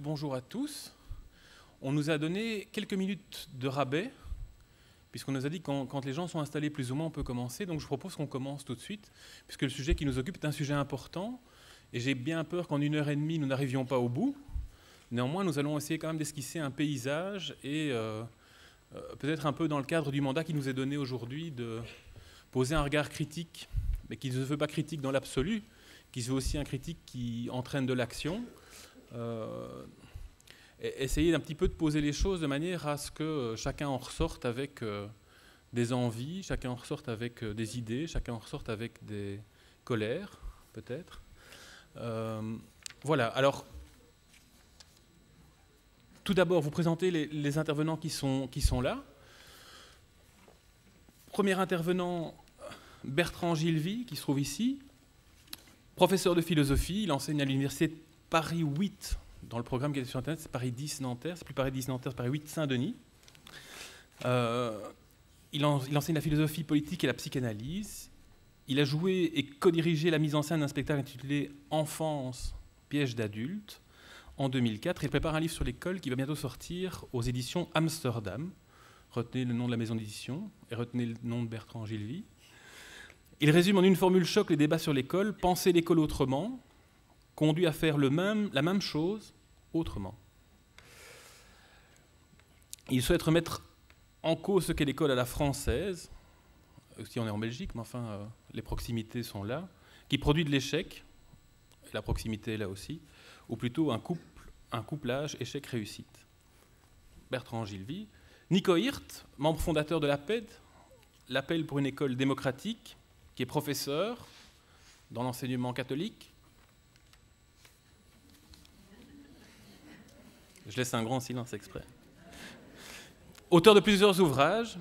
bonjour à tous. On nous a donné quelques minutes de rabais, puisqu'on nous a dit que quand, les gens sont installés plus ou moins, on peut commencer. Donc je propose qu'on commence tout de suite, puisque le sujet qui nous occupe est un sujet important, et j'ai bien peur qu'en une heure et demie, nous n'arrivions pas au bout. Néanmoins, nous allons essayer quand même d'esquisser un paysage, et euh, euh, peut-être un peu dans le cadre du mandat qui nous est donné aujourd'hui, de poser un regard critique, mais qui ne se veut pas critique dans l'absolu, qui se veut aussi un critique qui entraîne de l'action essayer d'un petit peu de poser les choses de manière à ce que chacun en ressorte avec euh, des envies, chacun en ressorte avec euh, des idées, chacun en ressorte avec des colères, peut-être. Euh, voilà, alors, tout d'abord, vous présentez les, les, intervenants qui sont, qui sont là. Premier intervenant, Bertrand Gilvy, qui se trouve ici, professeur de philosophie, il enseigne à l'université Paris 8 dans le programme qui est sur Internet, c'est Paris 10 Nanterre, c'est plus Paris 10 Nanterre, c'est Paris 8 Saint-Denis. Euh, il, il, enseigne la philosophie politique et la psychanalyse. Il a joué et co-dirigé la mise en scène d'un spectacle intitulé Enfance, piège d'adulte en 2004. Il prépare un livre sur l'école qui va bientôt sortir aux éditions Amsterdam. Retenez le nom de la maison d'édition et retenez le nom de Bertrand Gilvy. Il résume en une formule choc les débats sur l'école, penser l'école autrement, conduit à faire la même chose autrement. Il souhaite remettre en cause ce qu'est l'école à la française, si on est en Belgique, mais enfin, euh, les proximités sont là, qui produit de l'échec, la proximité est là aussi, ou plutôt un, couple, un couplage échec-réussite. Bertrand Gilvy. Nico Hirt, membre fondateur de l'APED, l'appel pour une école démocratique, qui est professeur dans l'enseignement catholique, Je laisse un grand silence exprès. Auteur de plusieurs ouvrages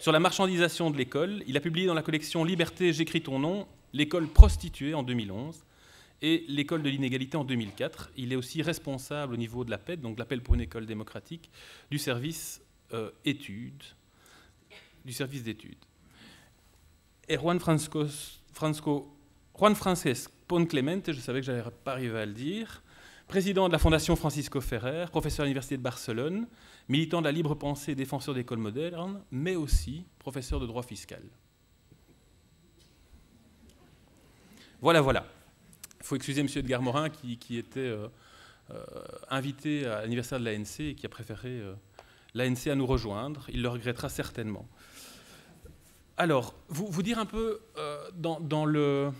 sur la marchandisation de l'école, il a publié dans la collection Liberté, j'écris ton nom, L'école prostituée en 2011 et L'école de l'inégalité en 2004. Il est aussi responsable au niveau de l'APED, donc l'appel pour une école démocratique, du service euh, études, du service d'études. Et Juan Francisco, Francisco, Juan Frances Ponclemente, je savais que je n'allais pas arriver à le dire, président de la Fondation Francisco Ferrer, professeur à l'Université de Barcelone, militant de la libre pensée et défenseur d'écoles modernes, mais aussi professeur de droit fiscal. Voilà, voilà. Il faut excuser M. Edgar Morin qui, était euh, euh, invité à l'anniversaire de l'ANC et qui a préféré euh, l'ANC à nous rejoindre. Il le regrettera certainement. Alors, vous, dire un peu dans, dans le,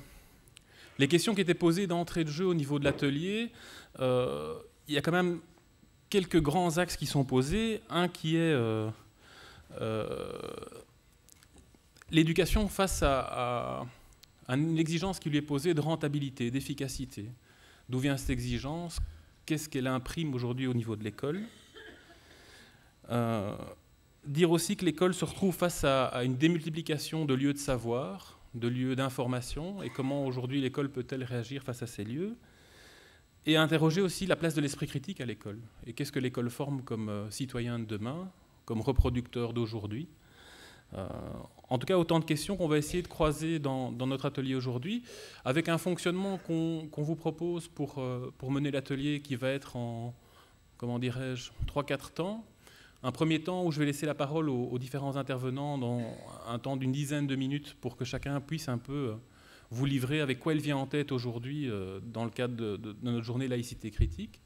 les questions qui étaient posées d'entrée de jeu au niveau de l'atelier, il y a quand même quelques grands axes qui sont posés. Un qui est euh, euh, l'éducation face à, une exigence qui lui est posée de rentabilité, d'efficacité. D'où vient cette exigence? Qu'est-ce qu'elle imprime aujourd'hui au niveau de l'école? Euh, Dire aussi que l'école se retrouve face à une démultiplication de lieux de savoir, de lieux d'information, et comment aujourd'hui l'école peut-elle réagir face à ces lieux? Et interroger aussi la place de l'esprit critique à l'école. Et qu'est-ce que l'école forme comme euh, citoyen de demain, comme reproducteur d'aujourd'hui? Euh, En tout cas, autant de questions qu'on va essayer de croiser dans, notre atelier aujourd'hui, avec un fonctionnement qu'on qu vous propose pour, euh, pour mener l'atelier qui va être en, comment dirais-je, 3-4 temps. Un premier temps où je vais laisser la parole aux différents intervenants dans un temps d'une dizaine de minutes pour que chacun puisse un peu vous livrer avec quoi elle vient en tête aujourd'hui euh, dans le cadre de, notre journée laïcité critique,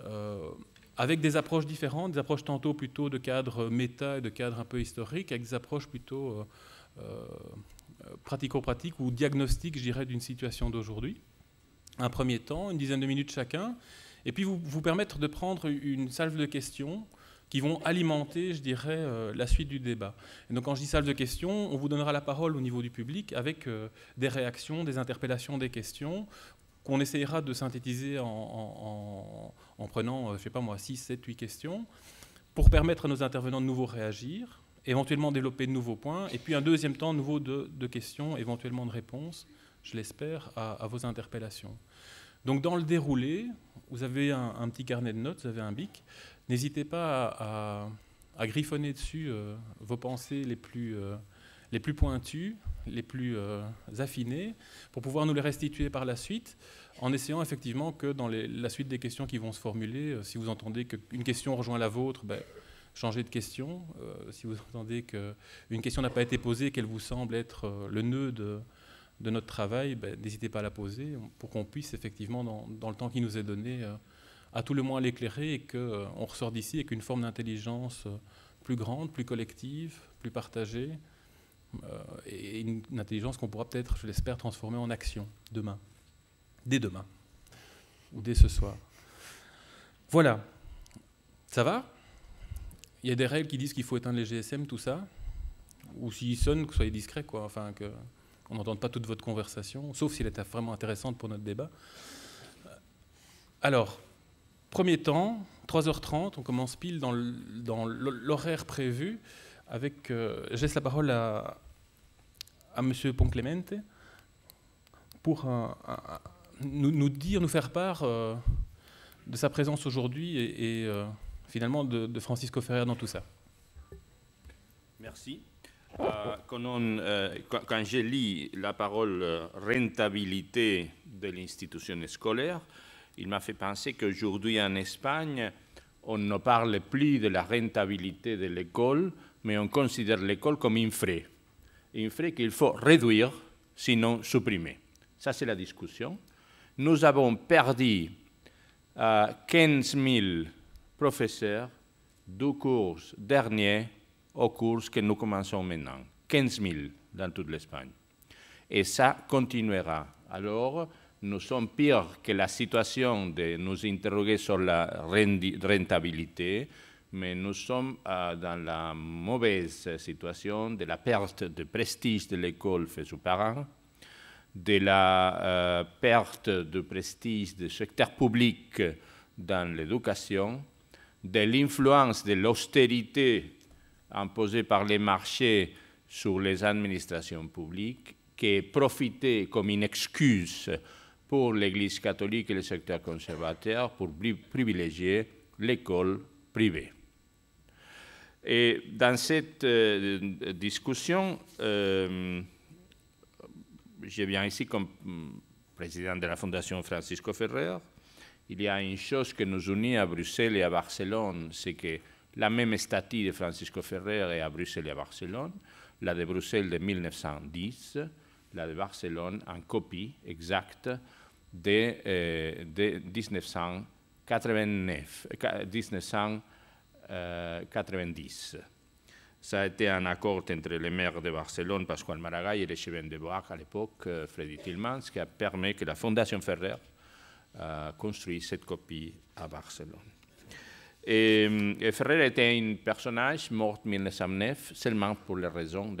euh, avec des approches différentes, des approches tantôt plutôt de cadre méta et de cadre un peu historique, avec des approches plutôt euh, pratico-pratiques ou diagnostiques, je dirais, d'une situation d'aujourd'hui. Un premier temps, une dizaine de minutes chacun, et puis vous, vous permettre de prendre une salve de questions qui vont alimenter, je dirais, euh, la suite du débat. Et donc quand je dis salle de questions, on vous donnera la parole au niveau du public avec euh, des réactions, des interpellations, des questions qu'on essayera de synthétiser en, en, en, en prenant, euh, je sais pas moi, 6, 7, 8 questions, pour permettre à nos intervenants de nouveau réagir, éventuellement développer de nouveaux points, et puis un deuxième temps nouveau de, questions, éventuellement de réponses, je l'espère, à, vos interpellations. Donc dans le déroulé, vous avez un petit carnet de notes, vous avez un bic, N'hésitez pas à, griffonner dessus euh, vos pensées les plus, euh, les plus pointues, les plus euh, affinées, pour pouvoir nous les restituer par la suite. en essayant effectivement que dans la suite des questions qui vont se formuler, si vous entendez qu'une question rejoint la vôtre, ben, changez de question. si vous entendez qu'une question n'a pas été posée, qu'elle vous semble être le nœud de, de notre travail, ben, n'hésitez pas à la poser pour qu'on puisse effectivement, dans, le temps qui nous est donné, à tout le moins l'éclairer et qu'on ressort d'ici avec une forme d'intelligence plus grande, plus collective, plus partagée, euh, et une, intelligence qu'on pourra peut-être, je l'espère, transformer en action demain, dès demain, ou dès ce soir. Voilà. Ça va? Il y a des règles qui disent qu'il faut éteindre les GSM, tout ça? Ou s'ils sonnent, que soyez discrets, quoi, enfin, qu'on n'entende pas toute votre conversation, sauf si elle est vraiment intéressante pour notre débat. Alors, premier temps, 3h30, on commence pile dans l'horaire prévu. Avec, euh, je laisse la parole à, à M. Ponclemente pour nous, dire, nous faire part euh, de sa présence aujourd'hui et, euh, finalement de, Francisco Ferrer dans tout ça. Merci. quand, quand j'ai lu la parole rentabilité de l'institution scolaire, il m'a fait penser qu'aujourd'hui en Espagne, on ne parle plus de la rentabilité de l'école, mais on considère l'école comme un frais. Un frais qu'il faut réduire, sinon supprimer. Ça, c'est la discussion. Nous avons perdu 15 000 professeurs du cours dernier au cours que nous commençons maintenant. 15 000 dans toute l'Espagne. Et ça continuera. Alors, nous sommes pires que la situation de nous interroger sur la rentabilité, mais nous sommes euh, dans la mauvaise situation de la perte de prestige de l'école faite aux parents, de la euh, perte de prestige du secteur public dans l'éducation, de l'influence de l'austérité imposée par les marchés sur les administrations publiques, qui est profitée comme une excuse pour l'Église catholique et le secteur conservateur pour privilégier l'école privée. Et dans cette euh, discussion, euh, je viens ici comme mm, président de la Fondation Francisco Ferrer. Il y a une chose qui nous unit à Bruxelles et à Barcelone, c'est que la même statue de Francisco Ferrer est à Bruxelles et à Barcelone, la de Bruxelles de 1910, la de Barcelone en copie exacte de, eh, de 1989, 1990. Ça a été un accord entre le maire de Barcelone, Pasquale Maragall, et l'échevin de Boac à l'époque, euh, Freddy Tillmans, qui a permis que la Fondation Ferrer euh, construise cette copie à Barcelone. Et, Ferrer était un personnage mort en 1909 seulement pour la raison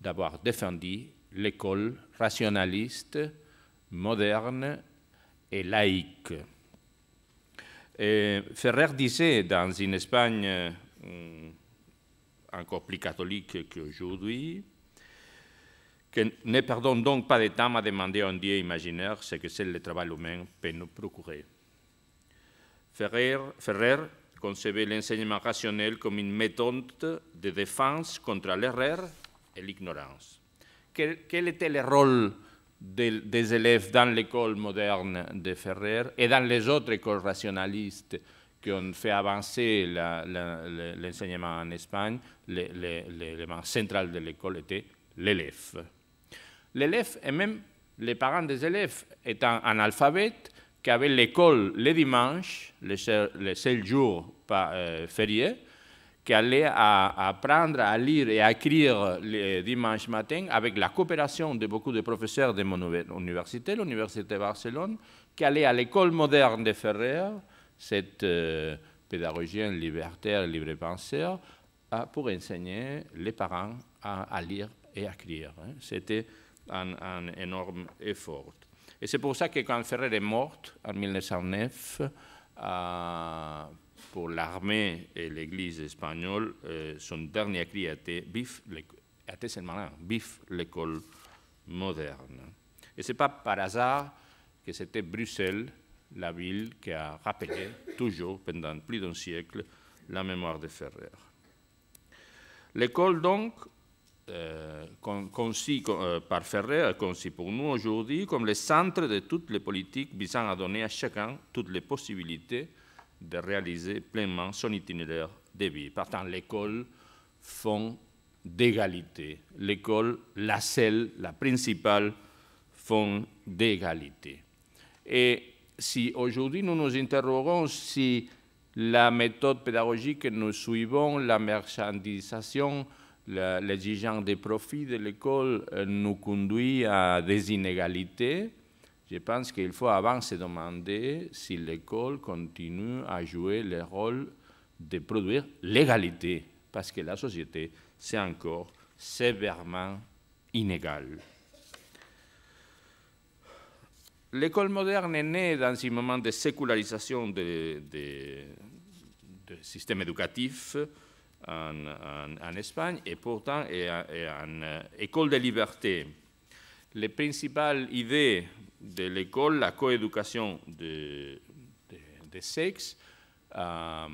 d'avoir défendu l'école rationaliste moderne et laïque. Ferrer disait dans une Espagne euh, encore plus catholique qu'aujourd'hui, que ne perdons donc pas de temps à demander à un Dieu imaginaire ce que seul le travail humain peut nous procurer. Ferrer, concevait l'enseignement rationnel comme une méthode de défense contre l'erreur et l'ignorance. Quel, quel, était le rôle des, élèves dans l'école moderne de Ferrer et dans les autres écoles rationalistes qui ont fait avancer l'enseignement en Espagne, l'élément central de l'école était l'élève. L'élève et même les parents des élèves étant analphabètes, qui avaient l'école le dimanche, les seuls jours pas euh, fériés, qui allait apprendre à lire et à écrire le dimanche matin avec la coopération de beaucoup de professeurs de mon université, l'Université de Barcelone, qui allait à l'école moderne de Ferrer, cette euh, pédagogie libertaire, libre penseur, pour enseigner les parents à, lire et à écrire. Hein. C'était un, un, énorme effort. Et c'est pour ça que quand Ferrer est mort en 1909, pour l'armée et l'Église espagnole, euh, son dernier cri Bif, était seulement Bif l'école moderne. Et ce n'est pas par hasard que c'était Bruxelles, la ville qui a rappelé toujours, pendant plus d'un siècle, la mémoire de Ferrer. L'école, donc, euh, concis euh, par Ferrer, concis pour nous aujourd'hui, comme le centre de toutes les politiques visant à donner à chacun toutes les possibilités de réaliser pleinement son itinéraire de vie. Partant, l'école, fond d'égalité. L'école, la seule, la principale fond d'égalité. Et si aujourd'hui nous nous interrogeons si la méthode pédagogique que nous suivons, la marchandisation, l'exigence des profits de l'école euh, nous conduit à des inégalités, je pense qu'il faut avant se demander si l'école continue à jouer le rôle de produire l'égalité, parce que la société, c'est encore sévèrement inégal. L'école moderne est née dans un moment de sécularisation du système éducatif en, Espagne et pourtant est, une euh, école de liberté. Les principales idées de l'école, la coéducation de, de, euh,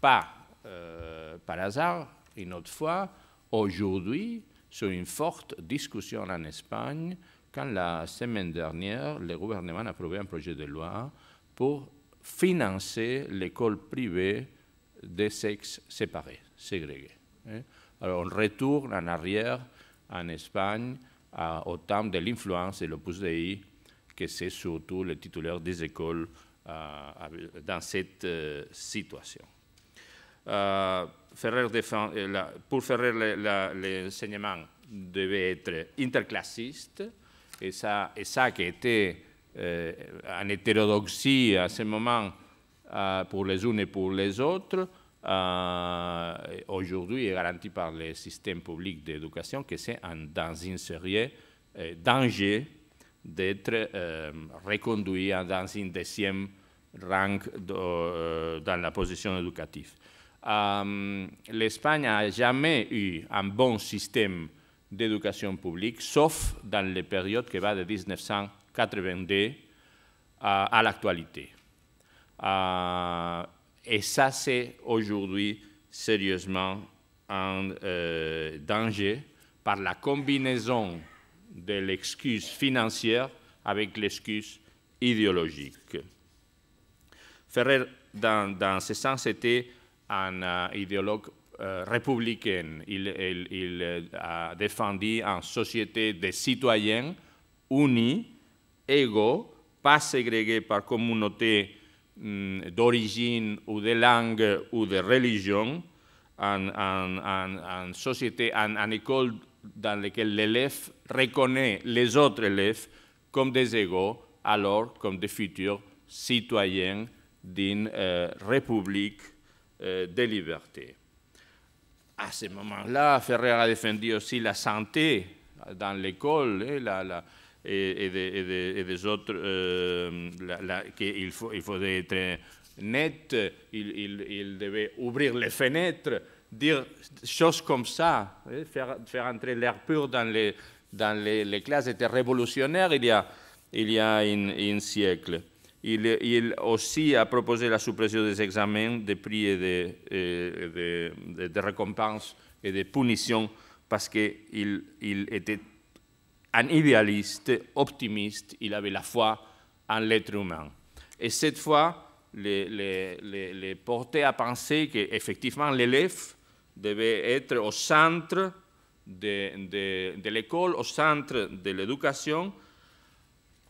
pas euh, par hasard, une autre fois, aujourd'hui, sur une forte discussion en Espagne, quand la semaine dernière, le gouvernement a approuvé un projet de loi pour financer l'école privée des sexes séparés, ségrégés. Hein. Alors on retourne en arrière en Espagne au temps de l'influence de l'Opus Dei, que c'est surtout le titulaire des écoles euh, dans cette euh, situation. Euh, pour Ferrer, l'enseignement devait être interclassiste, et ça, ça qui était en hétérodoxie à ce moment euh, pour les unes et pour les autres, euh, aujourd'hui est garanti par le système public d'éducation que c'est dans une série euh, danger d'être reconduit dans un deuxième rang dans la position éducative. L'Espagne n'a jamais eu un bon système d'éducation publique, sauf dans les périodes qui va de 1982 à l'actualité. Euh, et ça, c'est aujourd'hui sérieusement un euh, danger par la combinaison de l'excuse financière avec l'excuse idéologique. Ferrer, dans, ce sens, était un euh, idéologue républicain. Il, il, a défendu une société de citoyens unis, égaux, pas ségrégés par communauté Mm, d'origine ou de langue ou de religion, en, société, en, école dans laquelle l'élève reconnaît les autres élèves comme des égaux, alors comme des futurs citoyens d'une euh, république euh, de liberté. À ce moment-là, Ferrer a défendu aussi la santé dans l'école, la, la, et, des, autres, euh, faut, il faut être net, il, devait ouvrir les fenêtres, dire choses comme ça, hein, faire, entrer l'air pur dans les, dans les, classes était révolutionnaire il y a, il y a un, siècle. Il, il, aussi a proposé la suppression des examens, des prix et des, de, récompenses et des punitions parce qu'il il était un idéaliste, optimiste, il avait la foi en l'être humain. Et cette fois, les, les, les, portait à penser qu'effectivement l'élève devait être au centre de, de, l'école, au centre de l'éducation,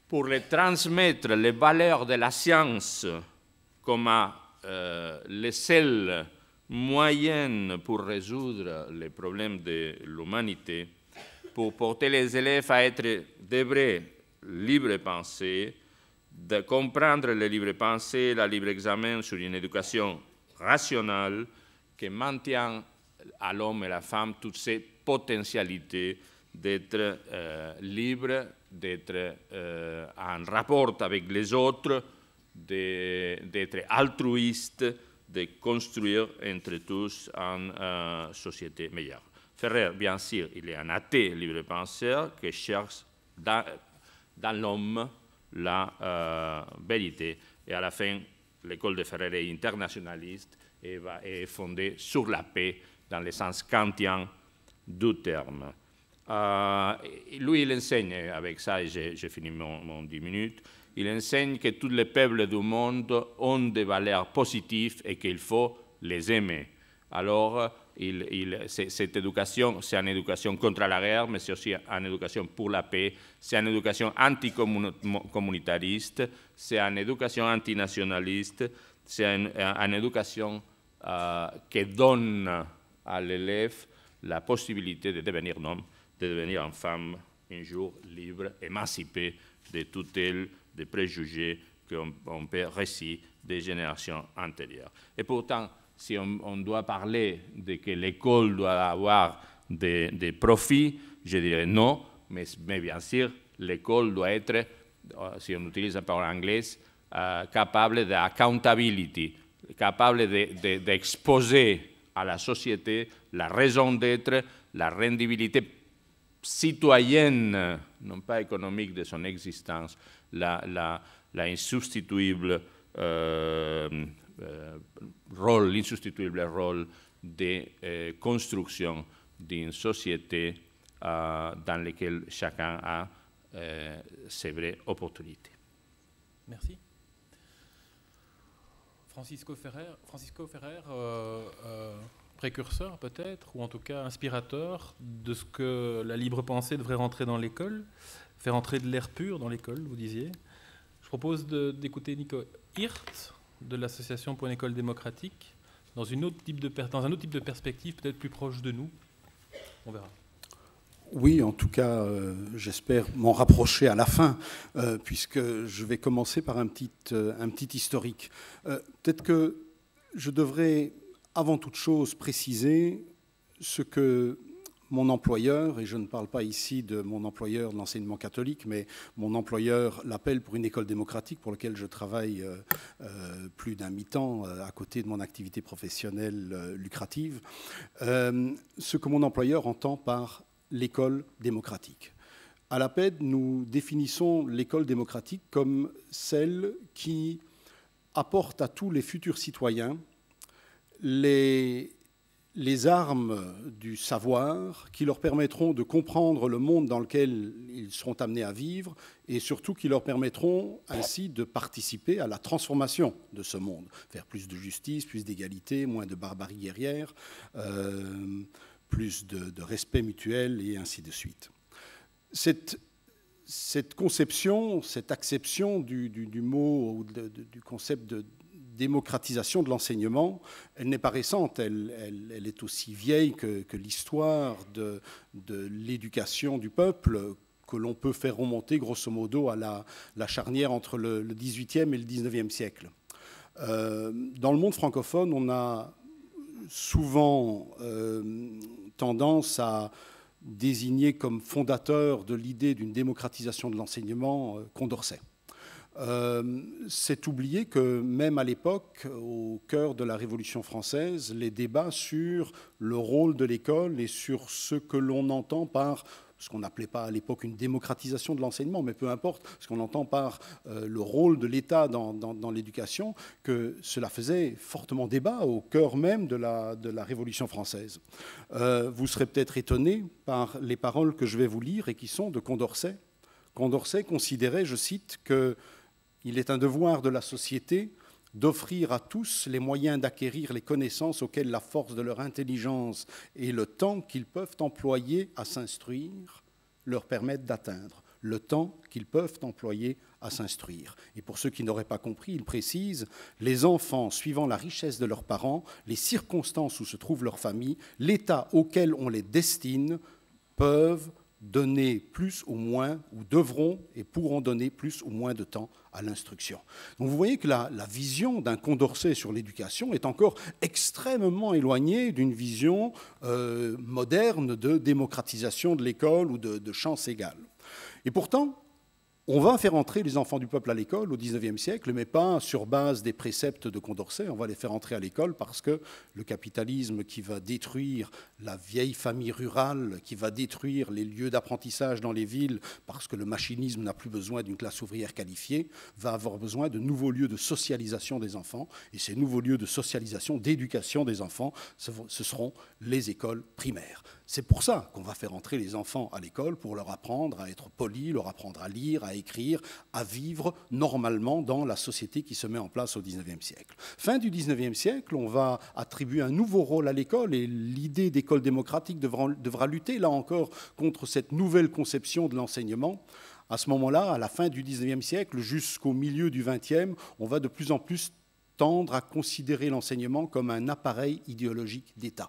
pour les transmettre les valeurs de la science comme euh, les seuls moyens pour résoudre les problèmes de l'humanité pour porter les élèves à être de vrais libres pensée, de comprendre le libre pensée, la libre examen sur une éducation rationnelle qui maintient à l'homme et à la femme toutes ces potentialités d'être euh, libre, d'être euh, en rapport avec les autres, d'être altruiste, de construire entre tous une euh, société meilleure. Ferrer, bien sûr, il est un athée libre-penseur qui cherche dans, l'homme la euh, vérité. Et à la fin, l'école de Ferrer est internationaliste et va, est fondée sur la paix dans le sens kantien du terme. Euh, lui, il enseigne, avec ça, et j'ai fini mon, mon 10 minutes, il enseigne que tous les peuples du monde ont des valeurs positives et qu'il faut les aimer. Alors, cette éducation, c'est une éducation contre la guerre, mais c'est aussi une éducation pour la paix, c'est une éducation anticommunitariste, c'est une éducation antinationaliste, c'est une, une, éducation euh, qui donne à l'élève la possibilité de devenir homme, de devenir femme un jour libre, émancipée de tutelles, des préjugés qu'on peut réciter des générations antérieures. Et pourtant, si on, doit parler de que l'école doit avoir des, profits, je dirais non, mais, bien sûr, l'école doit être, euh, si on utilise la parole anglaise, euh, capable d'accountability, capable d'exposer à la société la raison d'être, la rendibilité citoyenne, non pas économique de son existence, la, la, euh, euh, rôle, l'insubstituible rôle de euh, construction d'une société dans laquelle chacun a ses vraies opportunités. Merci. Francisco Ferrer, Francisco Ferrer précurseur peut-être, ou en tout cas inspirateur de ce que la libre pensée devrait rentrer dans l'école, faire entrer de l'air pur dans l'école, vous disiez. Je propose d'écouter Nico Hirt, de l'association pour une école démocratique dans, dans un autre type de perspective, peut-être plus proche de nous On verra. Oui, en tout cas, euh, j'espère m'en rapprocher à la fin, euh, puisque je vais commencer par un petit, euh, historique. Peut-être que je devrais, avant toute chose, préciser ce que mon employeur, et je ne parle pas ici de mon employeur de l'enseignement catholique, mais mon employeur l'appelle pour une école démocratique pour laquelle je travaille plus d'un mi-temps à côté de mon activité professionnelle lucrative, ce que mon employeur entend par l'école démocratique. À la PED, nous définissons l'école démocratique comme celle qui apporte à tous les futurs citoyens les armes du savoir qui leur permettront de comprendre le monde dans lequel ils seront amenés à vivre et surtout qui leur permettront ainsi de participer à la transformation de ce monde, faire plus de justice, plus d'égalité, moins de barbarie guerrière, euh, plus de, respect mutuel et ainsi de suite. Cette, conception, cette acception du, mot ou du concept de démocratisation de l'enseignement, elle n'est pas récente, elle, est aussi vieille que, l'histoire de, l'éducation du peuple que l'on peut faire remonter grosso modo à la, charnière entre le, XVIIIe et le XIXe siècle. Euh, dans le monde francophone, on a souvent euh, tendance à désigner comme fondateur de l'idée d'une démocratisation de l'enseignement euh, Condorcet. Euh, c'est oublier que même à l'époque, au cœur de la Révolution française, les débats sur le rôle de l'école et sur ce que l'on entend par ce qu'on n'appelait pas à l'époque une démocratisation de l'enseignement, mais peu importe ce qu'on entend par euh, le rôle de l'État dans, l'éducation, que cela faisait fortement débat au cœur même de la, Révolution française. Euh, vous serez peut-être étonné par les paroles que je vais vous lire et qui sont de Condorcet. Condorcet considérait, je cite, que il est un devoir de la société d'offrir à tous les moyens d'acquérir les connaissances auxquelles la force de leur intelligence et le temps qu'ils peuvent employer à s'instruire leur permettent d'atteindre. Le temps qu'ils peuvent employer à s'instruire. Et pour ceux qui n'auraient pas compris, il précise, les enfants, suivant la richesse de leurs parents, les circonstances où se trouve leur famille, l'état auquel on les destine, peuvent donner plus ou moins, ou devront et pourront donner plus ou moins de temps à l'instruction. Donc vous voyez que la, vision d'un Condorcet sur l'éducation est encore extrêmement éloignée d'une vision euh, moderne de démocratisation de l'école ou de, de chance égale. Et pourtant, on va faire entrer les enfants du peuple à l'école au XIXe siècle, mais pas sur base des préceptes de Condorcet. On va les faire entrer à l'école parce que le capitalisme qui va détruire la vieille famille rurale, qui va détruire les lieux d'apprentissage dans les villes, parce que le machinisme n'a plus besoin d'une classe ouvrière qualifiée, va avoir besoin de nouveaux lieux de socialisation des enfants. Et ces nouveaux lieux de socialisation, d'éducation des enfants, ce seront les écoles primaires. C'est pour ça qu'on va faire entrer les enfants à l'école, pour leur apprendre à être polis, leur apprendre à lire, à écrire, à vivre normalement dans la société qui se met en place au XIXe siècle. Fin du XIXe siècle, on va attribuer un nouveau rôle à l'école et l'idée d'école démocratique devra, lutter, là encore, contre cette nouvelle conception de l'enseignement. À ce moment-là, à la fin du XIXe siècle jusqu'au milieu du XXe, on va de plus en plus tendre à considérer l'enseignement comme un appareil idéologique d'État.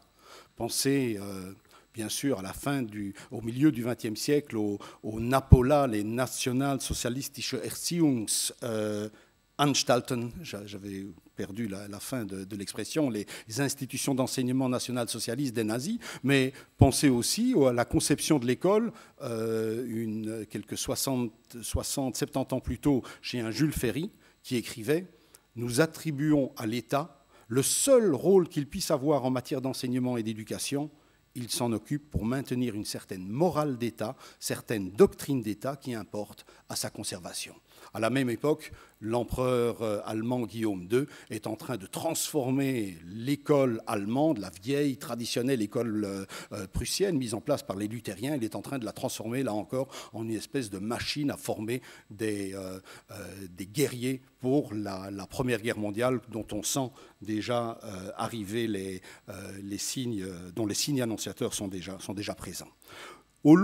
Pensez euh, bien sûr, à la fin du, au milieu du XXe siècle, au, NAPOLA, les Nationalsozialistische Erziehungsanstalten, j'avais perdu la, fin de, l'expression, les, institutions d'enseignement national-socialiste des nazis, mais pensez aussi à la conception de l'école, euh, quelques 60, 60, 70 ans plus tôt, chez un Jules Ferry, qui écrivait Nous attribuons à l'État le seul rôle qu'il puisse avoir en matière d'enseignement et d'éducation, il s'en occupe pour maintenir une certaine morale d'État, certaines doctrines d'État qui importent à sa conservation. À la même époque, l'empereur euh, allemand Guillaume II est en train de transformer l'école allemande, la vieille traditionnelle école euh, euh, prussienne mise en place par les luthériens, il est en train de la transformer là encore en une espèce de machine à former des, guerriers pour la, Première Guerre mondiale dont on sent déjà arriver les, signes, dont les signes annonciateurs sont déjà présents. Au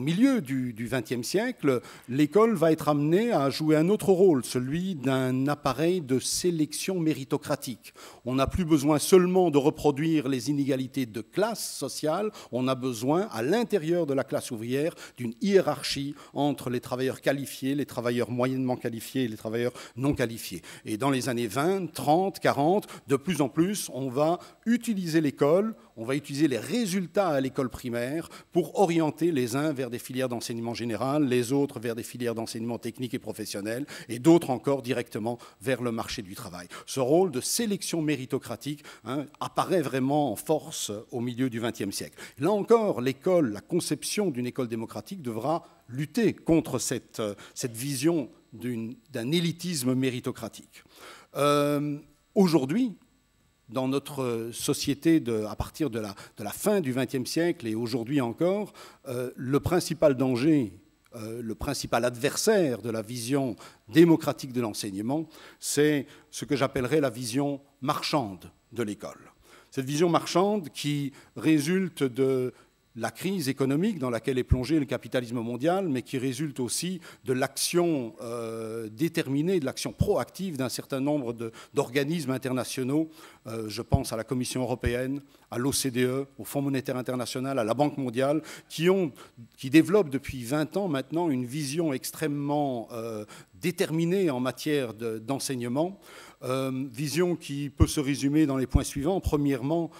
milieu du XXe siècle, l'école va être amenée à jouer un autre rôle, celui d'un appareil de sélection méritocratique. On n'a plus besoin seulement de reproduire les inégalités de classe sociale, on a besoin, à l'intérieur de la classe ouvrière, d'une hiérarchie entre les travailleurs qualifiés, les travailleurs moyennement qualifiés et les travailleurs non qualifiés. Et dans les années 20, 30, 40, de plus en plus, on va utiliser l'école on va utiliser les résultats à l'école primaire pour orienter les uns vers des filières d'enseignement général, les autres vers des filières d'enseignement technique et professionnel, et d'autres encore directement vers le marché du travail. Ce rôle de sélection méritocratique hein, apparaît vraiment en force au milieu du XXe siècle. Là encore, l'école, la conception d'une école démocratique devra lutter contre cette, cette vision d'un élitisme méritocratique. Euh, aujourd'hui, dans notre société à partir de la, fin du XXe siècle et aujourd'hui encore, euh, le principal danger, euh, le principal adversaire de la vision démocratique de l'enseignement, c'est ce que j'appellerais la vision marchande de l'école. Cette vision marchande qui résulte de la crise économique dans laquelle est plongé le capitalisme mondial, mais qui résulte aussi de l'action euh, déterminée, de l'action proactive d'un certain nombre d'organismes internationaux. Euh, je pense à la Commission européenne, à l'OCDE, au Fonds monétaire international, à la Banque mondiale, qui, développent depuis 20 ans maintenant une vision extrêmement euh, déterminée en matière d'enseignement. vision qui peut se résumer dans les points suivants. Premièrement,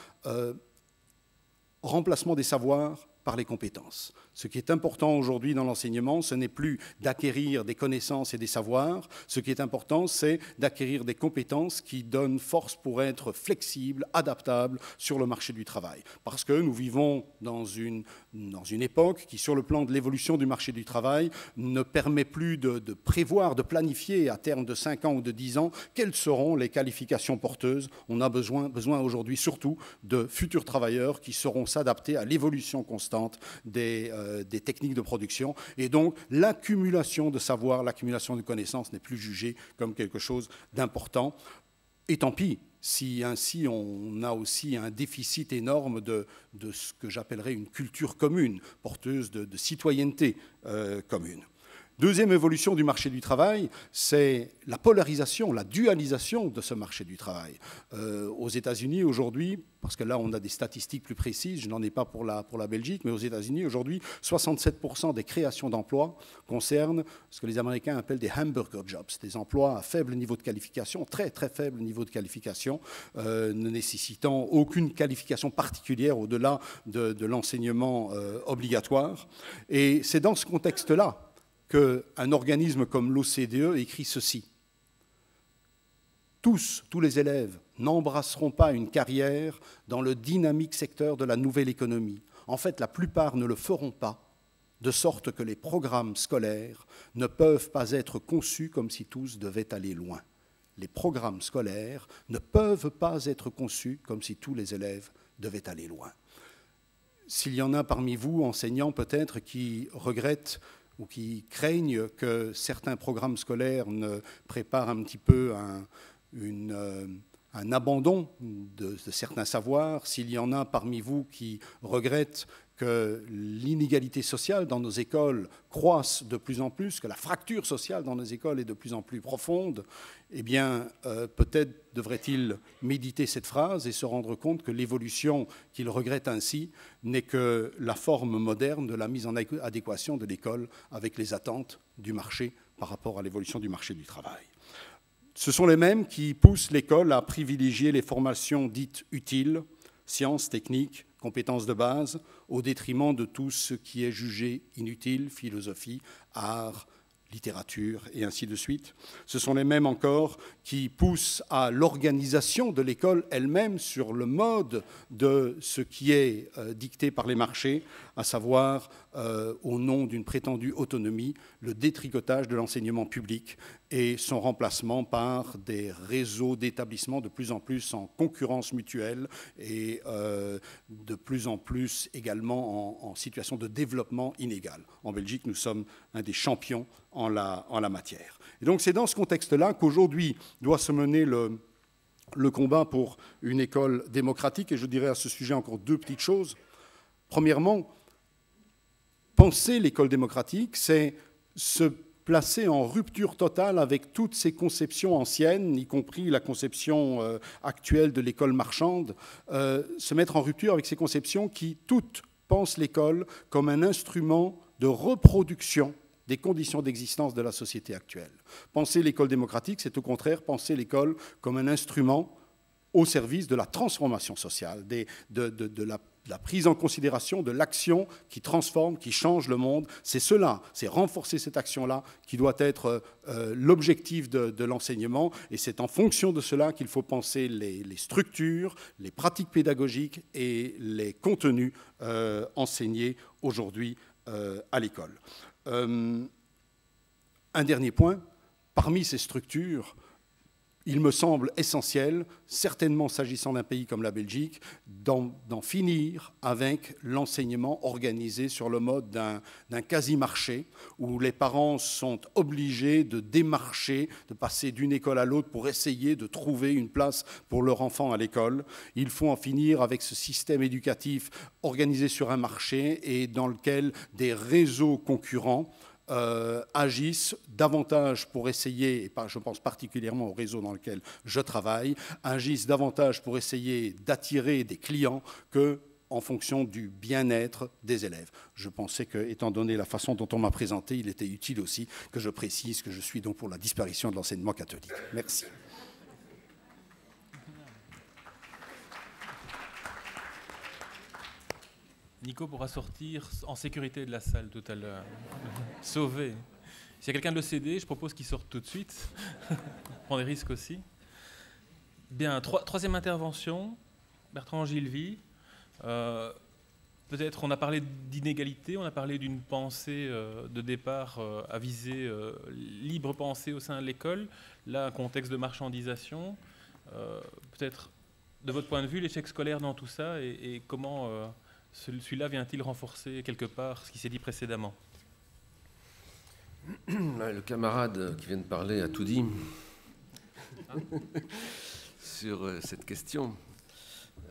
remplacement des savoirs par les compétences. Ce qui est important aujourd'hui dans l'enseignement, ce n'est plus d'acquérir des connaissances et des savoirs. Ce qui est important, c'est d'acquérir des compétences qui donnent force pour être flexibles, adaptables sur le marché du travail. Parce que nous vivons dans une, dans une époque qui, sur le plan de l'évolution du marché du travail, ne permet plus de, prévoir, de planifier à terme de 5 ans ou de 10 ans quelles seront les qualifications porteuses. On a besoin, besoin aujourd'hui surtout de futurs travailleurs qui sauront s'adapter à l'évolution constante des, euh, euh, des techniques de production. Et donc, l'accumulation de savoir, l'accumulation de connaissances n'est plus jugée comme quelque chose d'important. Et tant pis, si ainsi on a aussi un déficit énorme de, ce que j'appellerais une culture commune, porteuse de, citoyenneté euh, commune. Deuxième évolution du marché du travail, c'est la polarisation, la dualisation de ce marché du travail. Euh, aux États-Unis aujourd'hui, parce que là on a des statistiques plus précises, je n'en ai pas pour la, Belgique, mais aux États-Unis aujourd'hui, 67% des créations d'emplois concernent ce que les Américains appellent des hamburger jobs, des emplois à faible niveau de qualification, très très faible niveau de qualification, euh, ne nécessitant aucune qualification particulière au-delà de, l'enseignement euh, obligatoire. Et c'est dans ce contexte-là qu'un organisme comme l'OCDE écrit ceci. Tous, tous les élèves, n'embrasseront pas une carrière dans le dynamique secteur de la nouvelle économie. En fait, la plupart ne le feront pas, de sorte que les programmes scolaires ne peuvent pas être conçus comme si tous devaient aller loin. Les programmes scolaires ne peuvent pas être conçus comme si tous les élèves devait aller loin. S'il y en a parmi vous, enseignants peut-être, qui regrettent ou qui craignent que certains programmes scolaires ne préparent un petit peu un, euh, abandon de, certains savoirs, s'il y en a parmi vous qui regrettent que l'inégalité sociale dans nos écoles croisse de plus en plus, que la fracture sociale dans nos écoles est de plus en plus profonde, eh bien, euh, peut-être devrait-il méditer cette phrase et se rendre compte que l'évolution qu'il regrette ainsi n'est que la forme moderne de la mise en adéquation de l'école avec les attentes du marché par rapport à l'évolution du marché du travail. Ce sont les mêmes qui poussent l'école à privilégier les formations dites utiles, sciences, techniques, compétences de base, au détriment de tout ce qui est jugé inutile, philosophie, art, littérature et ainsi de suite. Ce sont les mêmes encore qui poussent à l'organisation de l'école elle-même sur le mode de ce qui est euh, dicté par les marchés, à savoir, euh, au nom d'une prétendue autonomie, le détricotage de l'enseignement public et son remplacement par des réseaux d'établissements de plus en plus en concurrence mutuelle et euh, de plus en plus également en, situation de développement inégal. En Belgique, nous sommes un des champions en la, matière. Donc c'est dans ce contexte-là qu'aujourd'hui doit se mener le combat pour une école démocratique. Et je dirais à ce sujet encore deux petites choses. Premièrement, penser l'école démocratique, c'est se placer en rupture totale avec toutes ces conceptions anciennes, y compris la conception euh, actuelle de l'école marchande, euh, se mettre en rupture avec ces conceptions qui toutes pensent l'école comme un instrument de reproduction des conditions d'existence de la société actuelle. Penser l'école démocratique, c'est au contraire penser l'école comme un instrument au service de la transformation sociale, de, de la la prise en considération de l'action qui transforme, qui change le monde. C'est cela, c'est renforcer cette action-là qui doit être euh, l'objectif de, l'enseignement. Et c'est en fonction de cela qu'il faut penser les, structures, les pratiques pédagogiques et les contenus euh, enseignés aujourd'hui euh, à l'école. un dernier point, parmi ces structures, il me semble essentiel, certainement s'agissant d'un pays comme la Belgique, d'en finir avec l'enseignement organisé sur le mode d'un quasi-marché, où les parents sont obligés de démarcher, de passer d'une école à l'autre pour essayer de trouver une place pour leur enfant à l'école. Il faut en finir avec ce système éducatif organisé sur un marché et dans lequel des réseaux concurrents euh, agissent davantage pour essayer, et je pense particulièrement au réseau dans lequel je travaille, agissent davantage pour essayer d'attirer des clients que en fonction du bien-être des élèves. Je pensais que, étant donné la façon dont on m'a présenté, il était utile aussi que je précise que je suis donc pour la disparition de l'enseignement catholique. Merci. Nico pourra sortir en sécurité de la salle tout à l'heure. Sauvé. S'il y a quelqu'un de l'ECD, je propose qu'il sorte tout de suite. Prend des risques aussi. Bien, troisième intervention, Bertrand Gilvy. Euh, peut-être on a parlé d'inégalité, on a parlé d'une pensée euh, de départ euh, à viser libre pensée au sein de l'école. Là, un contexte de marchandisation. peut-être, de votre point de vue, l'échec scolaire dans tout ça et comment celui-là vient-il renforcer quelque part ce qui s'est dit précédemment? Le camarade qui vient de parler a tout dit. Sur euh, cette question.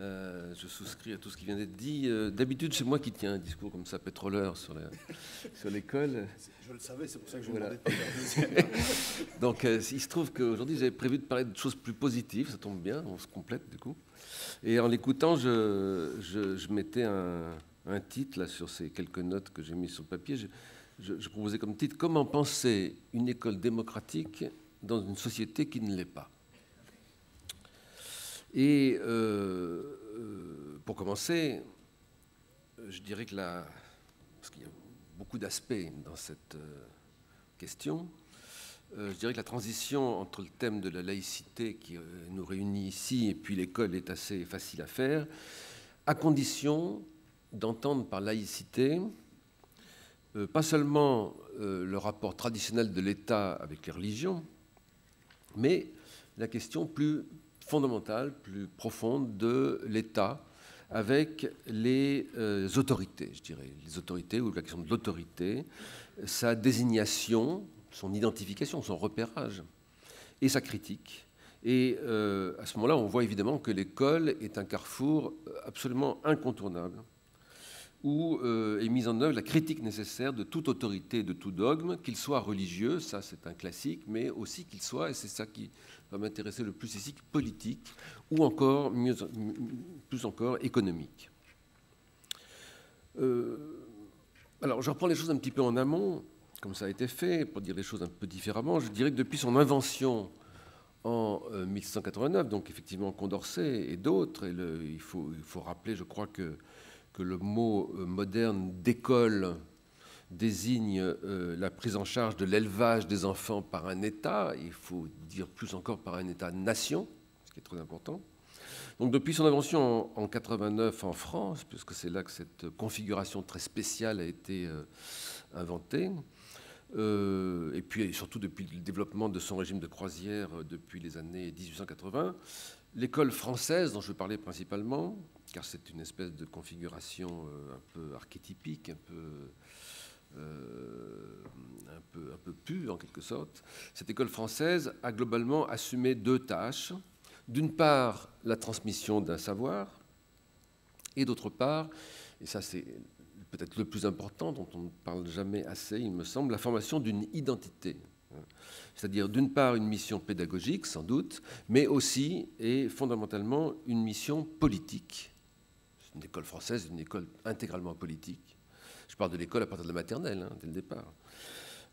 Euh, je souscris à tout ce qui vient d'être dit. Euh, d'habitude, c'est moi qui tiens un discours comme ça, pétroleur, sur l'école. Je le savais, c'est pour ça que je voilà. demandais de Donc, il se trouve qu'aujourd'hui, j'avais prévu de parler de choses plus positives, ça tombe bien, on se complète du coup. Et en l'écoutant, je, mettais un, titre là, sur ces quelques notes que j'ai mises sur le papier. Je, proposais comme titre Comment penser une école démocratique dans une société qui ne l'est pas? Et euh, pour commencer, je dirais que là, parce qu'il y a beaucoup d'aspects dans cette euh, question, euh, je dirais que la transition entre le thème de la laïcité qui nous réunit ici et puis l'école est assez facile à faire, à condition d'entendre par laïcité pas seulement le rapport traditionnel de l'État avec les religions, mais la question plus fondamentale, plus profonde de l'État avec les euh, autorités, je dirais, les autorités ou la question de l'autorité, sa désignation, son identification, son repérage et sa critique. Et euh, à ce moment-là, on voit évidemment que l'école est un carrefour absolument incontournable où euh, est mise en œuvre la critique nécessaire de toute autorité, de tout dogme, qu'il soit religieux, ça c'est un classique, mais aussi qu'il soit, et c'est ça qui va m'intéresser le plus ici, politique, ou encore, mieux, plus encore, économique. Euh, alors je reprends les choses un petit peu en amont, comme ça a été fait, pour dire les choses un peu différemment. Je dirais que depuis son invention en 1689, euh, donc effectivement Condorcet et d'autres, il, faut, rappeler, je crois que que le mot euh, moderne d'école désigne euh, la prise en charge de l'élevage des enfants par un État, il faut dire plus encore par un État-nation, ce qui est très important. Donc depuis son invention en, 89 en France, puisque c'est là que cette configuration très spéciale a été euh, inventée, et puis surtout depuis le développement de son régime de croisière depuis les années 1880, l'école française dont je parlais principalement, car c'est une espèce de configuration euh, un peu archétypique, un peu, euh, un peu, un peu en quelque sorte. Cette école française a globalement assumé deux tâches. D'une part, la transmission d'un savoir, et d'autre part, et ça c'est peut-être le plus important, dont on ne parle jamais assez, il me semble, la formation d'une identité. C'est-à-dire d'une part une mission pédagogique, sans doute, mais aussi et fondamentalement une mission politique une école française, une école intégralement politique. Je parle de l'école à partir de la maternelle, hein, dès le départ.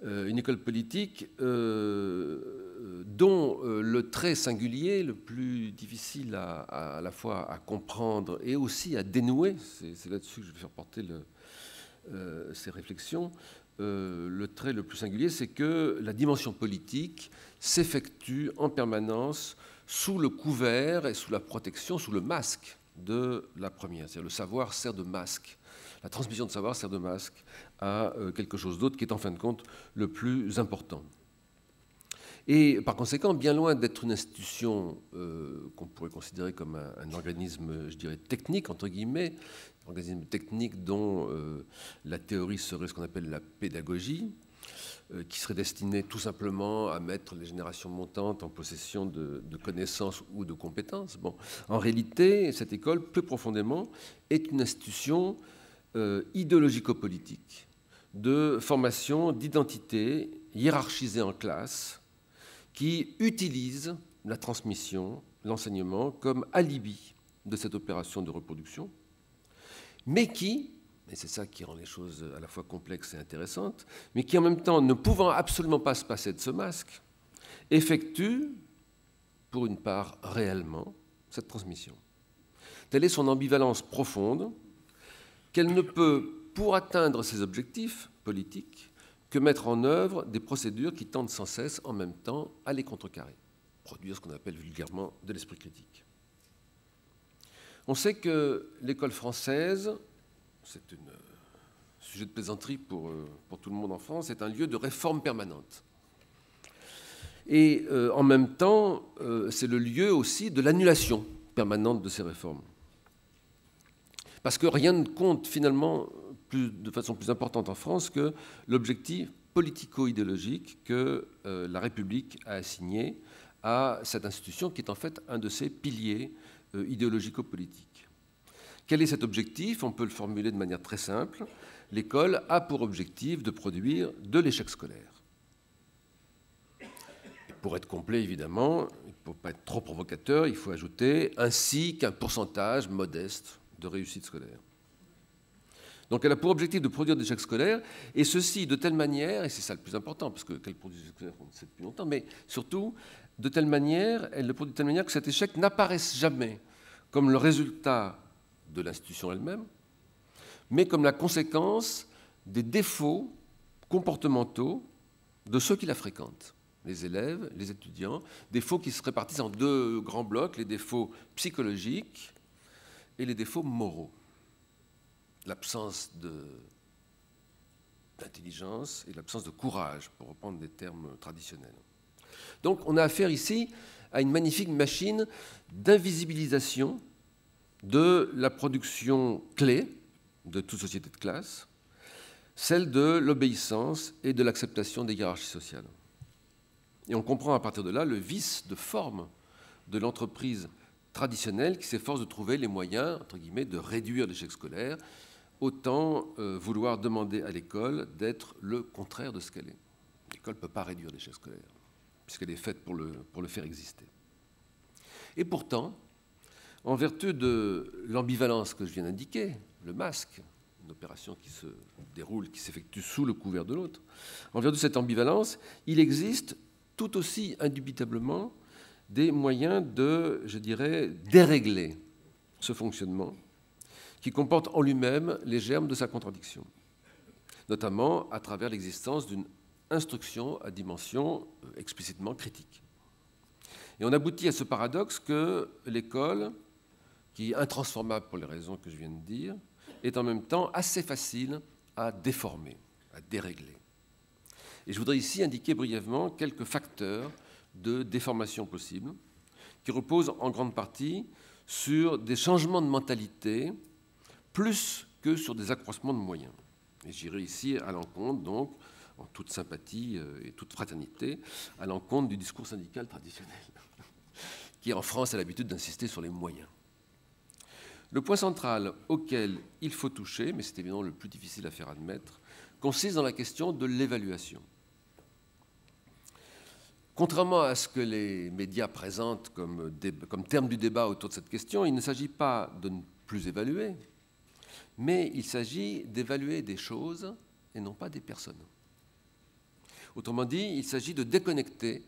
Euh, une école politique euh, dont euh, le trait singulier, le plus difficile à, la fois à comprendre et aussi à dénouer, c'est là-dessus que je vais faire porter ces réflexions, le trait le plus singulier, c'est que la dimension politique s'effectue en permanence sous le couvert et sous la protection, sous le masque de la première. C'est-à-dire le savoir sert de masque. La transmission de savoir sert de masque à euh, quelque chose d'autre qui est en fin de compte le plus important. Et par conséquent, bien loin d'être une institution euh, qu'on pourrait considérer comme un, organisme, je dirais, technique, entre guillemets, un organisme technique dont euh, la théorie serait ce qu'on appelle la pédagogie, qui serait destiné tout simplement à mettre les générations montantes en possession de, connaissances ou de compétences. Bon, en réalité, cette école, plus profondément, est une institution euh, idéologico-politique de formation d'identité hiérarchisée en classe qui utilise la transmission, l'enseignement comme alibi de cette opération de reproduction, mais qui, et c'est ça qui rend les choses à la fois complexes et intéressantes, mais qui en même temps, ne pouvant absolument pas se passer de ce masque, effectue, pour une part réellement, cette transmission. Telle est son ambivalence profonde, qu'elle ne peut, pour atteindre ses objectifs politiques, que mettre en œuvre des procédures qui tentent sans cesse en même temps à les contrecarrer, produire ce qu'on appelle vulgairement de l'esprit critique. On sait que l'école française c'est un euh, sujet de plaisanterie pour, euh, pour, tout le monde en France, c'est un lieu de réforme permanente. Et euh, en même temps, c'est le lieu aussi de l'annulation permanente de ces réformes. Parce que rien ne compte finalement de façon plus importante en France que l'objectif politico-idéologique que la République a assigné à cette institution qui est en fait un de ses piliers idéologico-politiques. Quel est cet objectif? On peut le formuler de manière très simple. L'école a pour objectif de produire de l'échec scolaire. pour être complet, évidemment, pour ne pas être trop provocateur, il faut ajouter ainsi qu'un pourcentage modeste de réussite scolaire. Donc elle a pour objectif de produire des échecs scolaires, et ceci de telle manière, et c'est ça le plus important, parce qu'elle produit des échecs scolaires, on sait depuis longtemps, mais surtout, de telle manière, elle le produit de telle manière que cet échec n'apparaisse jamais comme le résultat de l'institution elle-même, mais comme la conséquence des défauts comportementaux de ceux qui la fréquentent, les élèves, les étudiants, défauts qui se répartissent en deux grands blocs, les défauts psychologiques et les défauts moraux. L'absence d'intelligence et l'absence de courage, pour reprendre des termes traditionnels. Donc on a affaire ici à une magnifique machine d'invisibilisation de la production clé de toute société de classe, celle de l'obéissance et de l'acceptation des hiérarchies sociales. Et on comprend à partir de là le vice de forme de l'entreprise traditionnelle qui s'efforce de trouver les moyens, entre guillemets, de réduire l'échec scolaire, autant euh, vouloir demander à l'école d'être le contraire de ce qu'elle est. L'école ne peut pas réduire l'échec scolaire, puisqu'elle est faite pour le, pour le faire exister. Et pourtant, en vertu de l'ambivalence que je viens d'indiquer, le masque, une opération qui se déroule, qui s'effectue sous le couvert de l'autre, en vertu de cette ambivalence, il existe tout aussi indubitablement des moyens de, je dirais, dérégler ce fonctionnement qui comporte en lui-même les germes de sa contradiction, notamment à travers l'existence d'une instruction à dimension euh, explicitement critique. Et on aboutit à ce paradoxe que l'école, qui est intransformable pour les raisons que je viens de dire, est en même temps assez facile à déformer, à dérégler. Et je voudrais ici indiquer brièvement quelques facteurs de déformation possibles, qui reposent en grande partie sur des changements de mentalité plus que sur des accroissements de moyens. Et j'irai ici à l'encontre, donc, en toute sympathie euh, et toute fraternité, à l'encontre du discours syndical traditionnel, qui en France a l'habitude d'insister sur les moyens. Le point central auquel il faut toucher, mais c'est évidemment le plus difficile à faire admettre, consiste dans la question de l'évaluation. Contrairement à ce que les médias présentent comme, terme du débat autour de cette question, il ne s'agit pas de ne plus évaluer, mais il s'agit d'évaluer des choses et non pas des personnes. Autrement dit, il s'agit de déconnecter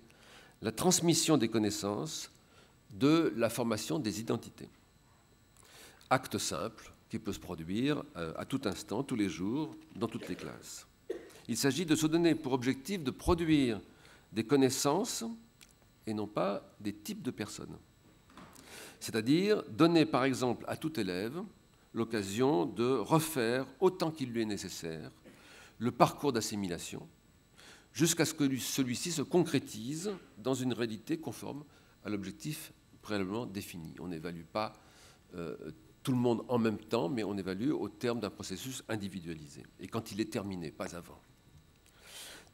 la transmission des connaissances de la formation des identités. Acte simple qui peut se produire euh, à tout instant, tous les jours, dans toutes les classes. Il s'agit de se donner pour objectif de produire des connaissances et non pas des types de personnes. C'est-à-dire donner par exemple à tout élève l'occasion de refaire autant qu'il lui est nécessaire le parcours d'assimilation jusqu'à ce que celui-ci se concrétise dans une réalité conforme à l'objectif préalablement défini. On n'évalue pas euh, tout le monde en même temps, mais on évalue au terme d'un processus individualisé, et quand il est terminé, pas avant.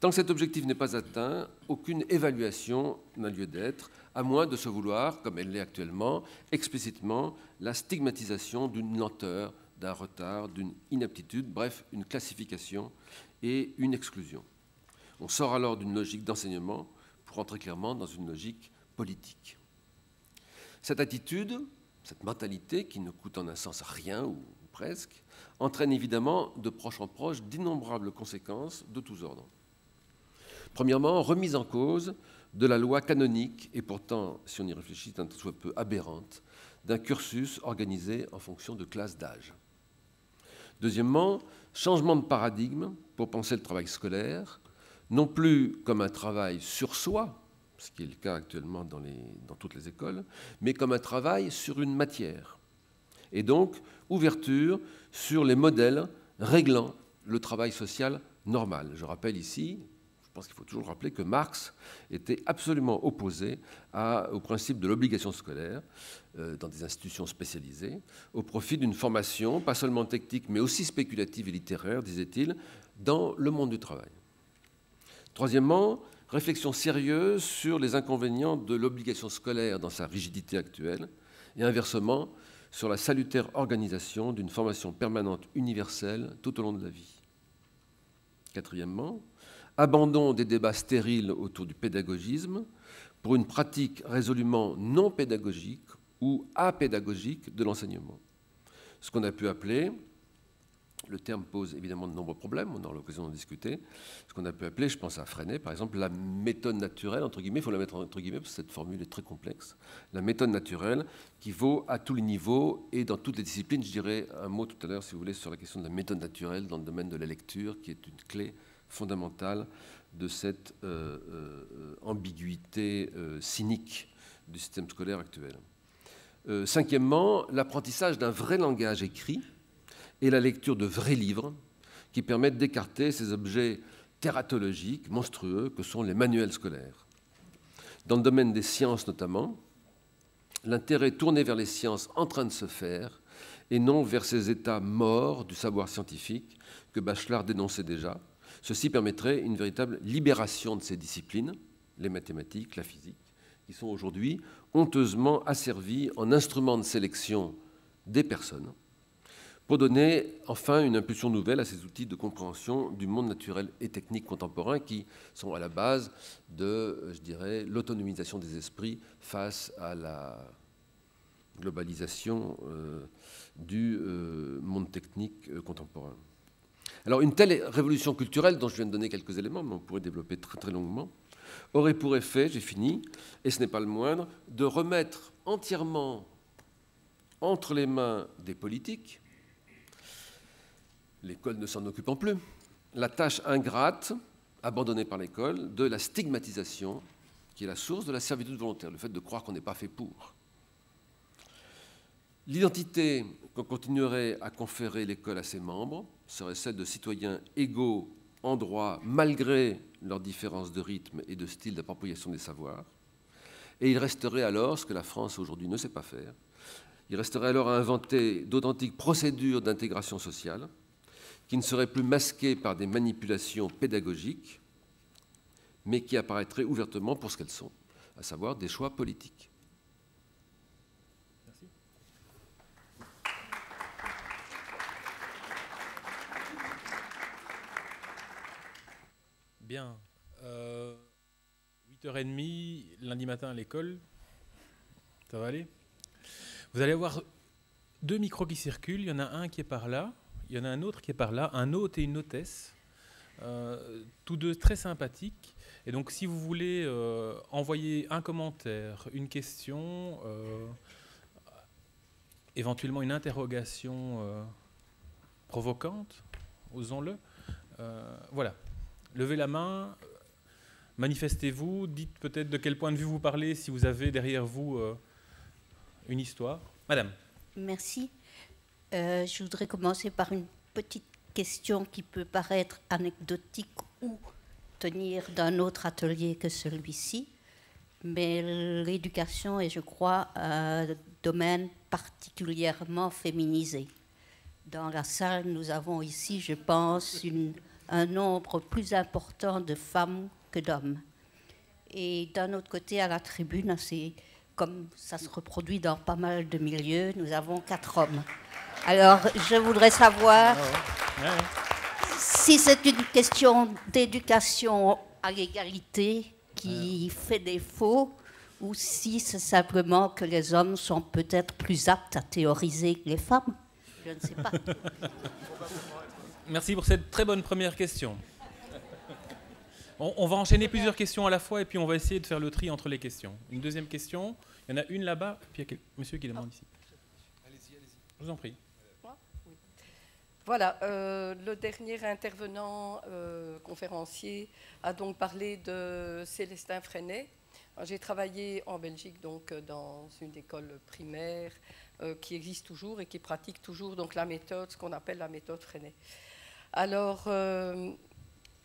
Tant que cet objectif n'est pas atteint, aucune évaluation n'a lieu d'être, à moins de se vouloir, comme elle l'est actuellement, explicitement la stigmatisation d'une lenteur, d'un retard, d'une inaptitude, bref, une classification et une exclusion. On sort alors d'une logique d'enseignement pour entrer clairement dans une logique politique. Cette attitude, cette mentalité, qui ne coûte en un sens rien ou presque, entraîne évidemment de proche en proche d'innombrables conséquences de tous ordres. Premièrement, remise en cause de la loi canonique, et pourtant, si on y réfléchit, un soit peu aberrante, d'un cursus organisé en fonction de classes d'âge. Deuxièmement, changement de paradigme pour penser le travail scolaire, non plus comme un travail sur soi, ce qui est le cas actuellement dans, dans toutes les écoles, mais comme un travail sur une matière. Et donc, ouverture sur les modèles réglant le travail social normal. Je rappelle ici, pense qu'il faut toujours rappeler que Marx était absolument opposé au principe de l'obligation scolaire euh, dans des institutions spécialisées, au profit d'une formation, pas seulement technique, mais aussi spéculative et littéraire, disait-il, dans le monde du travail. Troisièmement, réflexion sérieuse sur les inconvénients de l'obligation scolaire dans sa rigidité actuelle, et inversement, sur la salutaire organisation d'une formation permanente universelle tout au long de la vie. Quatrièmement, abandon des débats stériles autour du pédagogisme pour une pratique résolument non pédagogique ou apédagogique de l'enseignement. Ce qu'on a pu appeler, le terme pose évidemment de nombreux problèmes, on aura l'occasion d'en discuter, ce qu'on a pu appeler, je pense à Freinet par exemple, la méthode naturelle, entre guillemets, il faut la mettre entre guillemets parce que cette formule est très complexe, la méthode naturelle qui vaut à tous les niveaux et dans toutes les disciplines. Je dirais un mot tout à l'heure, si vous voulez, sur la question de la méthode naturelle dans le domaine de la lecture, qui est une clé fondamentale de cette euh, euh, ambiguïté euh, cynique du système scolaire actuel. cinquièmement, l'apprentissage d'un vrai langage écrit et la lecture de vrais livres qui permettent d'écarter ces objets tératologiques monstrueux que sont les manuels scolaires. Dans le domaine des sciences notamment, l'intérêt tourné vers les sciences en train de se faire et non vers ces états morts du savoir scientifique que Bachelard dénonçait déjà. Ceci permettrait une véritable libération de ces disciplines, les mathématiques, la physique, qui sont aujourd'hui honteusement asservies en instruments de sélection des personnes, pour donner enfin une impulsion nouvelle à ces outils de compréhension du monde naturel et technique contemporain qui sont à la base de, je dirais, l'autonomisation des esprits face à la globalisation euh, du euh, monde technique euh, contemporain. Alors une telle révolution culturelle, dont je viens de donner quelques éléments, mais on pourrait développer très longuement, aurait pour effet, j'ai fini, et ce n'est pas le moindre, de remettre entièrement entre les mains des politiques, l'école ne s'en occupant plus, la tâche ingrate, abandonnée par l'école, de la stigmatisation, qui est la source de la servitude volontaire, le fait de croire qu'on n'est pas fait pour. L'identité qu'on continuerait à conférer l'école à ses membres serait celle de citoyens égaux en droit, malgré leurs différences de rythme et de style d'appropriation des savoirs. Et il resterait alors, ce que la France aujourd'hui ne sait pas faire, il resterait alors à inventer d'authentiques procédures d'intégration sociale qui ne seraient plus masquées par des manipulations pédagogiques, mais qui apparaîtraient ouvertement pour ce qu'elles sont, à savoir des choix politiques. Bien. 8h30, euh, lundi matin à l'école. Ça va aller? Vous allez avoir deux micros qui circulent. Il y en a un qui est par là. Il y en a un autre qui est par là. Un hôte et une hôtesse. Euh, tous deux très sympathiques. Et donc, si vous voulez euh, envoyer un commentaire, une question, éventuellement une interrogation provocante, osons-le, voilà, levez la main, manifestez-vous, dites peut-être de quel point de vue vous parlez si vous avez derrière vous euh, une histoire. Madame. Merci. Euh, je voudrais commencer par une petite question qui peut paraître anecdotique ou tenir d'un autre atelier que celui-ci. Mais l'éducation est, je crois, un domaine particulièrement féminisé. Dans la salle, nous avons ici, je pense, une un nombre plus important de femmes que d'hommes. Et d'un autre côté, à la tribune, c'est comme ça se reproduit dans pas mal de milieux, nous avons quatre hommes. Alors, je voudrais savoir si c'est une question d'éducation à l'égalité qui fait défaut ou si c'est simplement que les hommes sont peut-être plus aptes à théoriser que les femmes. Je ne sais pas. Merci pour cette très bonne première question. On, va enchaîner plusieurs questions à la fois et puis on va essayer de faire le tri entre les questions. Une deuxième question. Il y en a une là-bas, puis il y a monsieur qui demande ici. Allez-y, allez-y. Je vous en prie. Voilà, euh, le dernier intervenant euh, conférencier a donc parlé de Célestin Freinet. J'ai travaillé en Belgique donc dans une école primaire euh, qui existe toujours et qui pratique toujours donc la méthode, ce qu'on appelle la méthode Freinet. Alors, euh,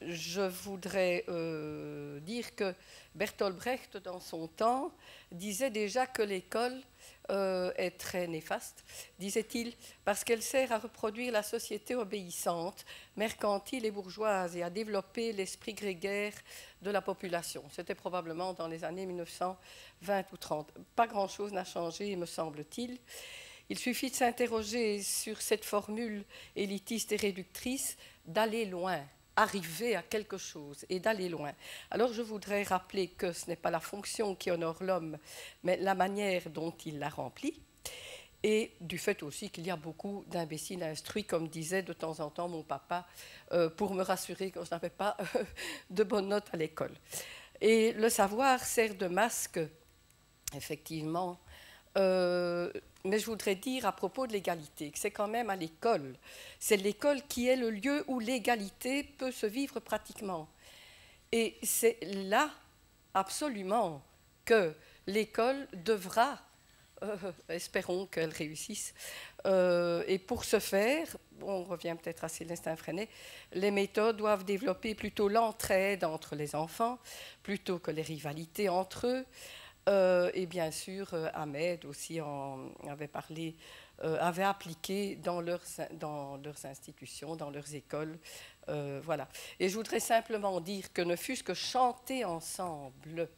je voudrais euh, dire que Bertolt Brecht, dans son temps, disait déjà que l'école euh, est très néfaste, disait-il, parce qu'elle sert à reproduire la société obéissante, mercantile et bourgeoise, et à développer l'esprit grégaire de la population. C'était probablement dans les années 1920 ou 30. Pas grand-chose n'a changé, me semble-t-il. Il suffit de s'interroger sur cette formule élitiste et réductrice d'aller loin, arriver à quelque chose et d'aller loin. Alors je voudrais rappeler que ce n'est pas la fonction qui honore l'homme, mais la manière dont il la remplit. Et du fait aussi qu'il y a beaucoup d'imbéciles instruits, comme disait de temps en temps mon papa, euh, pour me rassurer que je n'avais pas euh, de bonnes notes à l'école. Et le savoir sert de masque, effectivement, euh, mais je voudrais dire à propos de l'égalité que c'est quand même à l'école. C'est l'école qui est le lieu où l'égalité peut se vivre pratiquement. Et c'est là, absolument, que l'école devra, euh, espérons qu'elle réussisse, euh, et pour ce faire, on revient peut-être à Célestin Freinet, les méthodes doivent développer plutôt l'entraide entre les enfants, plutôt que les rivalités entre eux, et bien sûr, Ahmed aussi en avait parlé, avait appliqué dans leurs, institutions, dans leurs écoles. voilà. Et je voudrais simplement dire que ne fût-ce que chanter ensemble,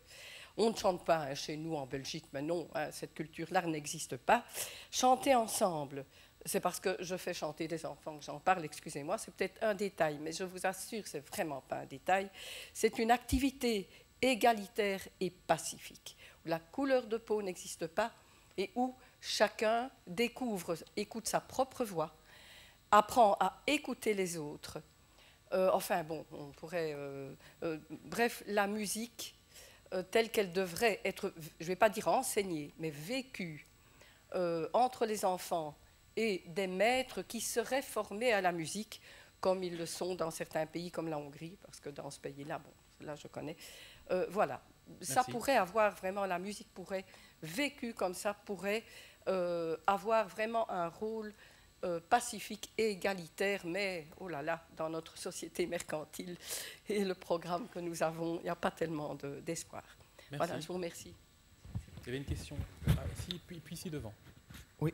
on ne chante pas hein, chez nous en Belgique, mais non, hein, cette culture-là n'existe pas. Chanter ensemble, c'est parce que je fais chanter des enfants que j'en parle, excusez-moi, c'est peut-être un détail, mais je vous assure, c'est vraiment pas un détail. C'est une activité égalitaire et pacifique, la couleur de peau n'existe pas et où chacun découvre, écoute sa propre voix, apprend à écouter les autres. Euh, enfin bon, on pourrait... Euh, euh, bref, la musique telle qu'elle devrait être, je ne vais pas dire enseignée, mais vécue entre les enfants et des maîtres qui seraient formés à la musique, comme ils le sont dans certains pays comme la Hongrie, parce que dans ce pays-là, bon, là je connais. Euh, ça pourrait avoir vraiment, la musique pourrait, vécue comme ça, pourrait avoir vraiment un rôle euh, pacifique et égalitaire, mais oh là là, dans notre société mercantile et le programme que nous avons, il n'y a pas tellement d'espoir. voilà, je vous remercie. Il y avait une question. Ah, puis, puis, ici devant. Oui.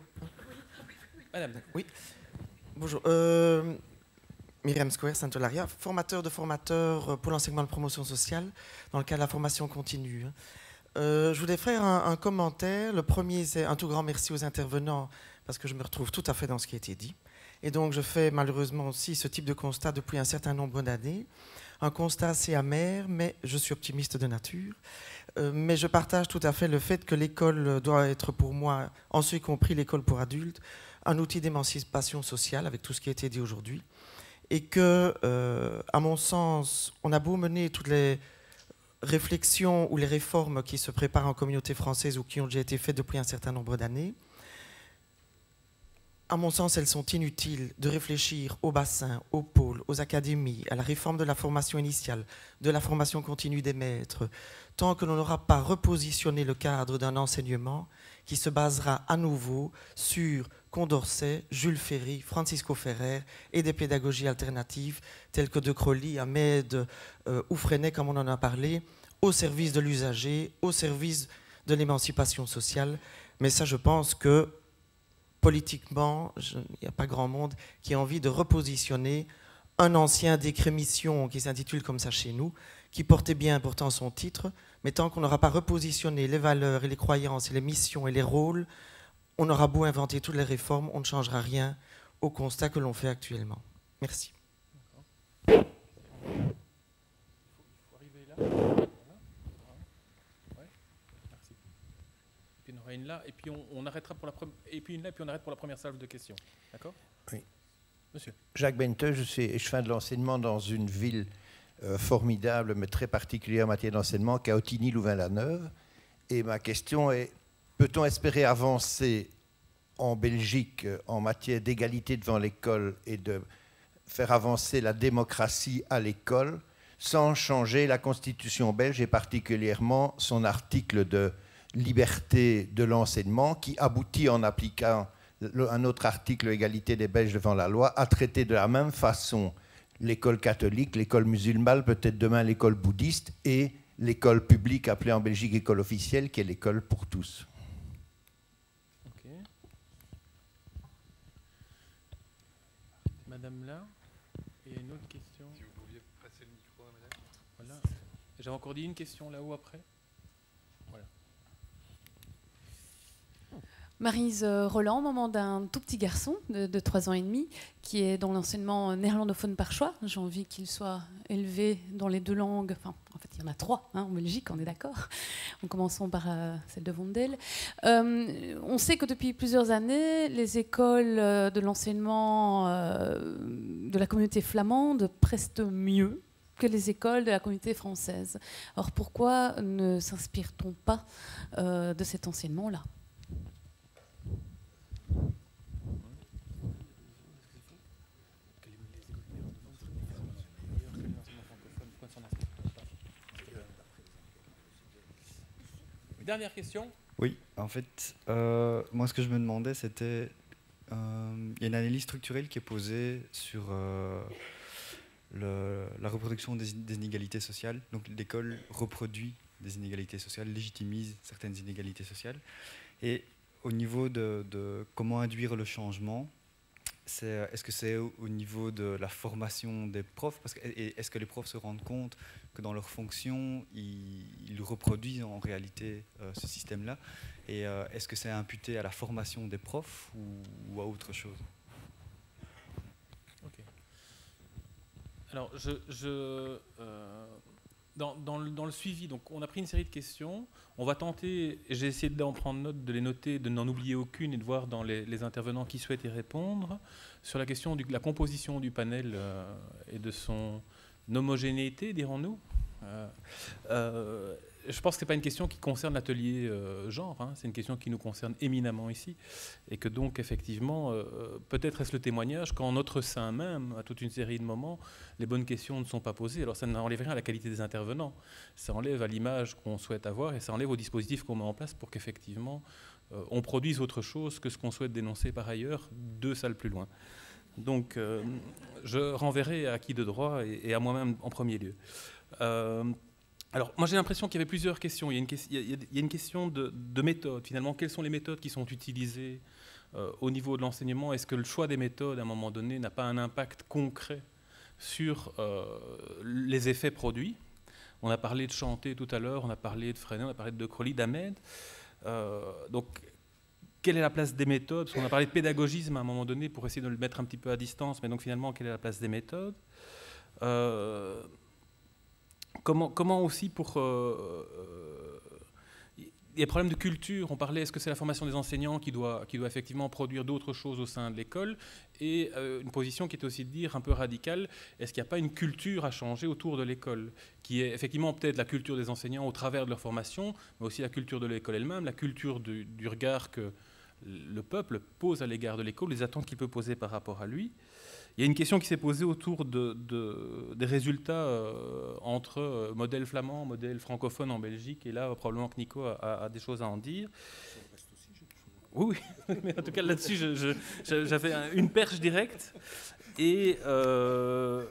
Madame. Oui. Bonjour. Euh, Myriam Square, Saint-Eularia, formateur de formateurs pour l'enseignement de promotion sociale dans le cadre de la formation continue. Euh, je voulais faire un, commentaire. Le premier, c'est un tout grand merci aux intervenants parce que je me retrouve tout à fait dans ce qui a été dit. Et donc je fais malheureusement aussi ce type de constat depuis un certain nombre d'années. Un constat assez amer, mais je suis optimiste de nature. Euh, mais je partage tout à fait le fait que l'école doit être pour moi, en ce compris l'école pour adultes, un outil d'émancipation sociale avec tout ce qui a été dit aujourd'hui. Et que, euh, à mon sens, on a beau mener toutes les réflexions ou les réformes qui se préparent en communauté française ou qui ont déjà été faites depuis un certain nombre d'années, à mon sens, elles sont inutiles de réfléchir au bassin, aux pôles, aux académies, à la réforme de la formation initiale, de la formation continue des maîtres, tant que l'on n'aura pas repositionné le cadre d'un enseignement qui se basera à nouveau sur Condorcet, Jules Ferry, Francisco Ferrer et des pédagogies alternatives telles que De Crowley, Ahmed euh, ou Freinet, comme on en a parlé, au service de l'usager, au service de l'émancipation sociale. Mais ça, je pense que politiquement, il n'y a pas grand monde qui a envie de repositionner un ancien décret mission qui s'intitule comme ça chez nous, qui portait bien pourtant son titre, mais tant qu'on n'aura pas repositionné les valeurs et les croyances et les missions et les rôles, on aura beau inventer toutes les réformes, on ne changera rien au constat que l'on fait actuellement. Merci. une là, et puis on, arrêtera pour la et puis une là, et puis on arrête pour la première salve de questions. D'accord? Oui. Monsieur. Jacques Benteux, je, suis, fais de l'enseignement dans une ville euh, formidable, mais très particulière en matière d'enseignement, Caotigny-Louvain-la-Neuve. Et ma question est, peut-on espérer avancer en Belgique en matière d'égalité devant l'école et de faire avancer la démocratie à l'école sans changer la constitution belge et particulièrement son article de liberté de l'enseignement qui aboutit en appliquant un autre article, égalité des Belges devant la loi, à traiter de la même façon l'école catholique, l'école musulmane, peut-être demain l'école bouddhiste et l'école publique appelée en Belgique école officielle, qui est l'école pour tous. Madame là, et une autre question. Si vous pouviez passer le micro à madame. Voilà. J'avais encore dit une question là-haut après. Marise euh, Roland, maman d'un tout petit garçon de, de 3 ans et demi, qui est dans l'enseignement néerlandophone par choix. J'ai envie qu'il soit élevé dans les deux langues. Enfin, en fait, il y en a trois hein, en Belgique, on est d'accord. En commençant par euh, celle de Vondel. Euh, on sait que depuis plusieurs années, les écoles de l'enseignement de la communauté flamande prestent mieux que les écoles de la communauté française. Alors pourquoi ne s'inspire-t-on pas de cet enseignement-là? Dernière question Oui, en fait, euh, moi ce que je me demandais, c'était, euh, il y a une analyse structurelle qui est posée sur euh, la reproduction des, inégalités sociales. Donc l'école reproduit des inégalités sociales, légitimise certaines inégalités sociales. Et au niveau de, comment induire le changement, est-ce que c'est au niveau de la formation des profs? Est-ce que les profs se rendent compte que dans leur fonction, ils, reproduisent en réalité euh, ce système-là Et euh, est-ce que c'est imputé à la formation des profs ou, à autre chose? Alors, je, euh, dans, le, suivi, donc on a pris une série de questions. On va tenter, j'ai essayé d'en prendre note, de les noter, de n'en oublier aucune et de voir dans les, intervenants qui souhaitent y répondre. Sur la question de la composition du panel et de son homogénéité, dirons-nous? Euh, euh, je pense que ce n'est pas une question qui concerne l'atelier euh, genre, hein. c'est une question qui nous concerne éminemment ici. Et que donc, effectivement, peut-être est-ce le témoignage qu'en notre sein même, à toute une série de moments, les bonnes questions ne sont pas posées. Alors ça n'enlève rien à la qualité des intervenants, ça enlève à l'image qu'on souhaite avoir et ça enlève au dispositif qu'on met en place pour qu'effectivement, on produise autre chose que ce qu'on souhaite dénoncer par ailleurs, deux salles plus loin. Donc, je renverrai à qui de droit et, à moi-même en premier lieu. Alors, moi j'ai l'impression qu'il y avait plusieurs questions. Il y a une, question de, méthode, finalement. Quelles sont les méthodes qui sont utilisées euh, au niveau de l'enseignement? Est-ce que le choix des méthodes, à un moment donné, n'a pas un impact concret sur euh, les effets produits? On a parlé de chanter tout à l'heure, on a parlé de Freinet, on a parlé de Crowley, d'Ahmed. Euh, donc, quelle est la place des méthodes? Parce qu'on a parlé de pédagogisme à un moment donné pour essayer de le mettre un petit peu à distance, mais donc finalement, quelle est la place des méthodes? Comment, aussi pour... Euh, euh, il y a des problèmes de culture. On parlait, est-ce que c'est la formation des enseignants qui doit, qui doit effectivement produire d'autres choses au sein de l'école? Et euh, une position qui est aussi de dire, un peu radicale, est-ce qu'il n'y a pas une culture à changer autour de l'école? Qui est effectivement peut-être la culture des enseignants au travers de leur formation, mais aussi la culture de l'école elle-même, la culture du, regard que le peuple pose à l'égard de l'école, les attentes qu'il peut poser par rapport à lui. Il y a une question qui s'est posée autour de, des résultats euh, entre euh, modèle flamand, modèle francophone en Belgique, et là, probablement que Nico a, des choses à en dire. Oui, mais en tout cas là-dessus, j'avais une perche directe. Et euh,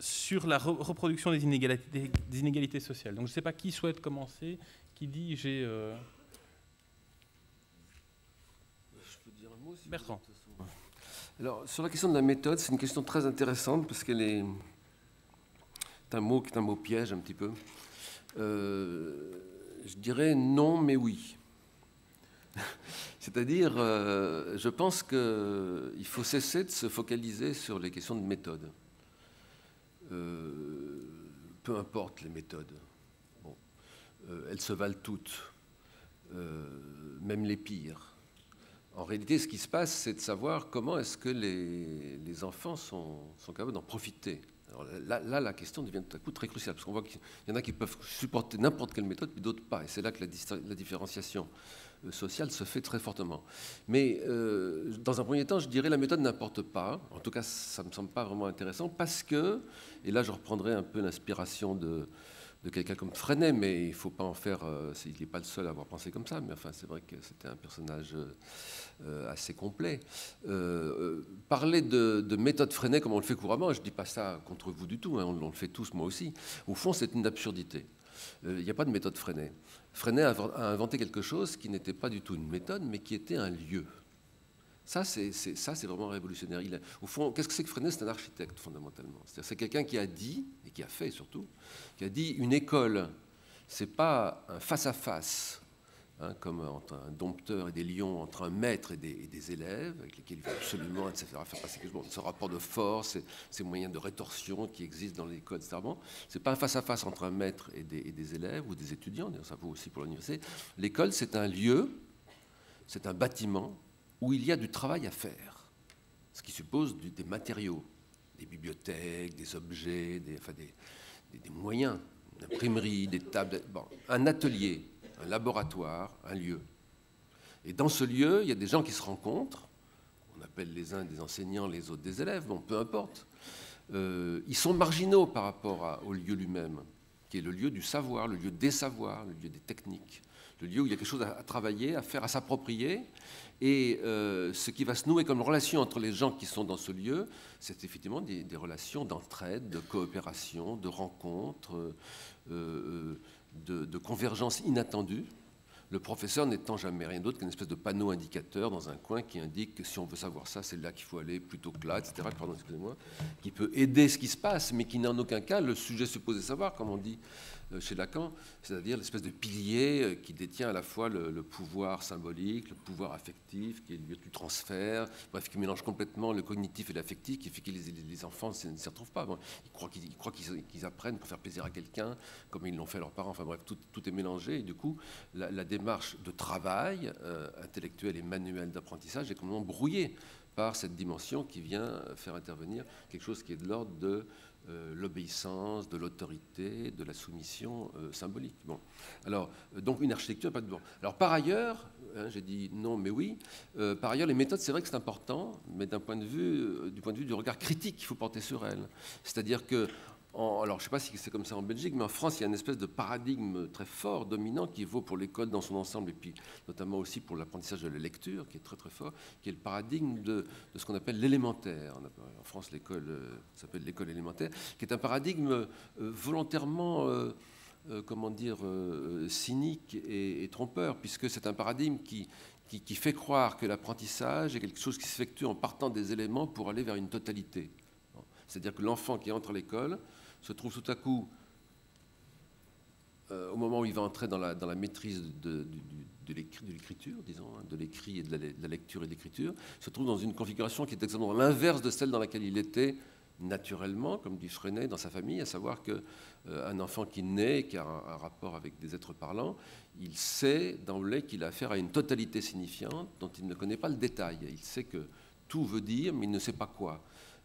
sur la reproduction des inégalités, sociales. Donc je ne sais pas qui souhaite commencer, qui dit j'ai peux dire un mot Alors, sur la question de la méthode, c'est une question très intéressante parce qu'elle est. un mot qui est un mot piège un petit peu. Euh, je dirais non, mais oui. C'est-à-dire, euh, je pense qu'il faut cesser de se focaliser sur les questions de méthode. Euh, peu importe les méthodes. elles se valent toutes, même les pires. En réalité, ce qui se passe, c'est de savoir comment est-ce que les, enfants sont, capables d'en profiter. là, la question devient tout à coup très cruciale, parce qu'on voit qu'il y en a qui peuvent supporter n'importe quelle méthode, puis d'autres pas. Et c'est là que la, différenciation euh, sociale se fait très fortement. Mais euh, dans un premier temps, je dirais la méthode n'importe pas. En tout cas, ça ne me semble pas vraiment intéressant, parce que, et là je reprendrai un peu l'inspiration de, de quelqu'un comme Freinet, mais il ne faut pas en faire. Euh, il n'est pas le seul à avoir pensé comme ça, mais enfin, c'est vrai que c'était un personnage euh, assez complet. Euh, parler de, méthode Freinet comme on le fait couramment, je ne dis pas ça contre vous du tout, hein, on, le fait tous, moi aussi. Au fond, c'est une absurdité. Il n'y a pas de méthode Freinet. Freinet a, inventé quelque chose qui n'était pas du tout une méthode, mais qui était un lieu. Ça, c'est, vraiment révolutionnaire. Au fond, qu'est-ce que c'est que Freinet C'est un architecte, fondamentalement. C'est, quelqu'un qui a dit, et qui a fait surtout, qui a dit une école, c'est pas un face-à-face, hein, comme entre un dompteur et des lions, entre un maître et des, élèves, avec lesquels il faut absolument etc., faire passer quelque chose. Ce rapport de force, ces, moyens de rétorsion qui existent dans l'école, etc. Bon, c'est pas un face-à-face entre un maître et des, et des élèves ou des étudiants, ça vaut aussi pour l'université. L'école, c'est un lieu, c'est un bâtiment où il y a du travail à faire, ce qui suppose des matériaux, des bibliothèques, des objets, des, moyens, une imprimerie, des tables, bon, un atelier, un laboratoire, un lieu. Et dans ce lieu, il y a des gens qui se rencontrent, on appelle les uns des enseignants, les autres des élèves, bon, peu importe. Euh, ils sont marginaux par rapport au lieu lui-même, qui est le lieu du savoir, le lieu des savoirs, le lieu des techniques, le lieu où il y a quelque chose à travailler, à faire, à s'approprier, et euh, ce qui va se nouer comme relation entre les gens qui sont dans ce lieu, c'est effectivement des, relations d'entraide, de coopération, de rencontre, euh, euh, de, convergence inattendue le professeur n'étant jamais rien d'autre qu'une espèce de panneau indicateur dans un coin qui indique que si on veut savoir ça, c'est là qu'il faut aller plutôt que là, etc. Pardon, excusez-moi. Qui peut aider ce qui se passe, mais qui n'a en aucun cas le sujet supposé savoir, comme on dit chez Lacan, c'est-à-dire l'espèce de pilier euh, qui détient à la fois le, pouvoir symbolique, le pouvoir affectif, qui est le lieu du transfert, bref, qui mélange complètement le cognitif et l'affectif, qui fait que les, enfants ne s'y retrouvent pas. ils croient qu'ils apprennent pour faire plaisir à quelqu'un, comme ils l'ont fait à leurs parents. Enfin bref, tout, est mélangé. Et du coup, la, démarche de travail euh, intellectuel et manuel d'apprentissage est complètement brouillée par cette dimension qui vient faire intervenir quelque chose qui est de l'ordre de euh, l'obéissance, de l'autorité, de la soumission euh, symbolique. Alors, euh, donc une architecture, pas de bon. Par ailleurs, hein, j'ai dit non, mais oui, par ailleurs, les méthodes, c'est vrai que c'est important, mais d'un point de vue, du point de vue du regard critique qu'il faut porter sur elles. C'est-à-dire que alors, je ne sais pas si c'est comme ça en Belgique, mais en France, il y a une espèce de paradigme très fort, dominant, qui vaut pour l'école dans son ensemble, et puis notamment aussi pour l'apprentissage de la lecture, qui est très très fort, qui est le paradigme de, ce qu'on appelle l'élémentaire. En France, l'école euh, s'appelle l'école élémentaire, qui est un paradigme euh, volontairement, euh, comment dire, cynique et, trompeur, puisque c'est un paradigme qui, qui fait croire que l'apprentissage est quelque chose qui s'effectue en partant des éléments pour aller vers une totalité. C'est-à-dire que l'enfant qui entre à l'école se trouve tout à coup, euh, au moment où il va entrer dans la, maîtrise de, l'écriture, disons, hein, de l'écrit et de la, lecture et de l'écriture, se trouve dans une configuration qui est exactement l'inverse de celle dans laquelle il était naturellement, comme dit Freinet, dans sa famille, à savoir qu'un euh, enfant qui naît, qui a un, rapport avec des êtres parlants, il sait d'emblée qu'il a affaire à une totalité signifiante dont il ne connaît pas le détail. Il sait que tout veut dire, mais il ne sait pas quoi.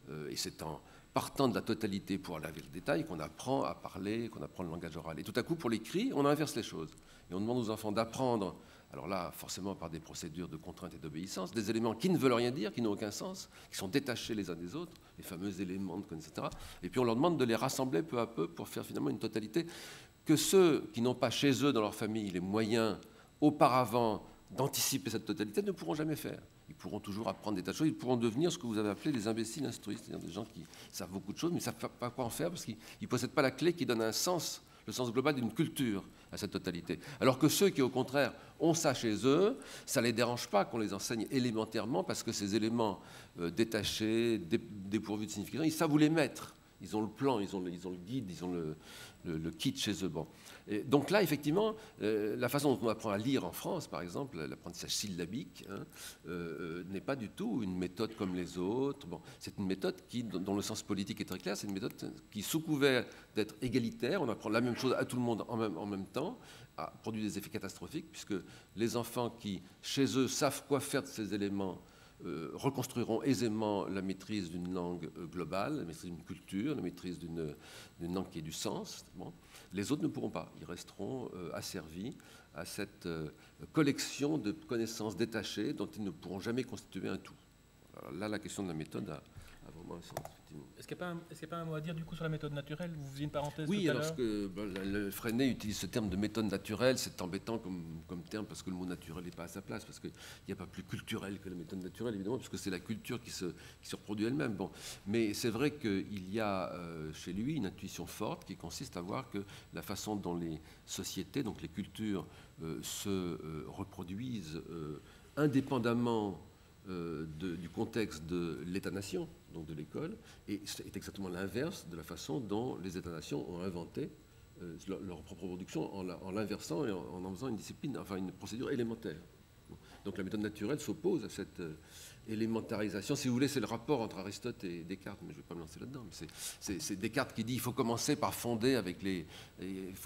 Euh, et c'est en partant de la totalité pour aller vers le détail qu'on apprend à parler, qu'on apprend le langage oral. Et tout à coup, pour l'écrit, on inverse les choses. Et on demande aux enfants d'apprendre, alors là, forcément par des procédures de contrainte et d'obéissance, des éléments qui ne veulent rien dire, qui n'ont aucun sens, qui sont détachés les uns des autres, les fameux éléments, etc. Et puis on leur demande de les rassembler peu à peu pour faire finalement une totalité que ceux qui n'ont pas chez eux, dans leur famille, les moyens auparavant d'anticiper cette totalité ne pourront jamais faire pourront toujours apprendre des tas de choses, ils pourront devenir ce que vous avez appelé les imbéciles instruits, c'est-à-dire des gens qui savent beaucoup de choses, mais ne savent pas quoi en faire parce qu'ils ne possèdent pas la clé qui donne un sens, le sens global d'une culture à cette totalité. Alors que ceux qui, au contraire, ont ça chez eux, ça ne les dérange pas qu'on les enseigne élémentairement parce que ces éléments euh, détachés, dépourvus de signification, ils savent où les mettre. Ils ont le plan, ils ont le, ils ont le guide, ils ont le, le, kit chez eux. Bon. Donc là, effectivement, euh, la façon dont on apprend à lire en France, par exemple, l'apprentissage syllabique, hein, euh, n'est pas du tout une méthode comme les autres. Bon, c'est une méthode qui, dont le sens politique est très clair, c'est une méthode qui, sous couvert d'être égalitaire, on apprend la même chose à tout le monde en même, temps, a produit des effets catastrophiques, puisque les enfants qui, chez eux, savent quoi faire de ces éléments, euh, reconstruiront aisément la maîtrise d'une langue euh, globale, la maîtrise d'une culture, la maîtrise d'une langue qui ait du sens. Les autres ne pourront pas. Ils resteront euh, asservis à cette collection de connaissances détachées dont ils ne pourront jamais constituer un tout. là, la question de la méthode a, vraiment un sens. Est-ce qu'il n'y a, pas un mot à dire du coup sur la méthode naturelle? Vous faisiez une parenthèse Oui, tout alors à que le Freinet utilise ce terme de méthode naturelle, c'est embêtant comme, comme, terme parce que le mot naturel n'est pas à sa place, parce qu'il n'y a pas plus culturel que la méthode naturelle, évidemment, puisque c'est la culture qui se, qui se reproduit elle-même. Bon. Mais c'est vrai qu'il y a euh, chez lui une intuition forte qui consiste à voir que la façon dont les sociétés, donc les cultures, euh, se euh, reproduisent indépendamment du contexte de l'État-nation, donc de l'école, et c'est exactement l'inverse de la façon dont les États-nations ont inventé euh, leur, propre production en l'inversant et en, en, faisant une discipline, enfin une procédure élémentaire. Donc la méthode naturelle s'oppose à cette euh, élémentarisation. Si vous voulez, c'est le rapport entre Aristote et Descartes, mais je ne vais pas me lancer là-dedans. C'est Descartes qui dit qu'il faut commencer par fonder avec les...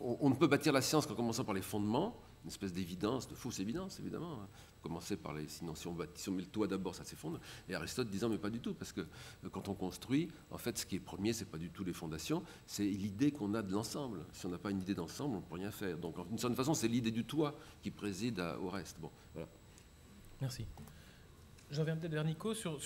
on ne peut bâtir la science qu'en commençant par les fondements, une espèce d'évidence, de fausse évidence, évidemment. Commencer par les. Sinon, si on, met le toit d'abord, ça s'effondre. Et Aristote disant, mais pas du tout, parce que euh, quand on construit, en fait, ce qui est premier, c'est pas du tout les fondations, c'est l'idée qu'on a de l'ensemble. Si on n'a pas une idée d'ensemble, on ne peut rien faire. Donc, d'une certaine façon, c'est l'idée du toit qui préside au reste. Bon. Merci. J'en viens peut-être vers Nico, sur,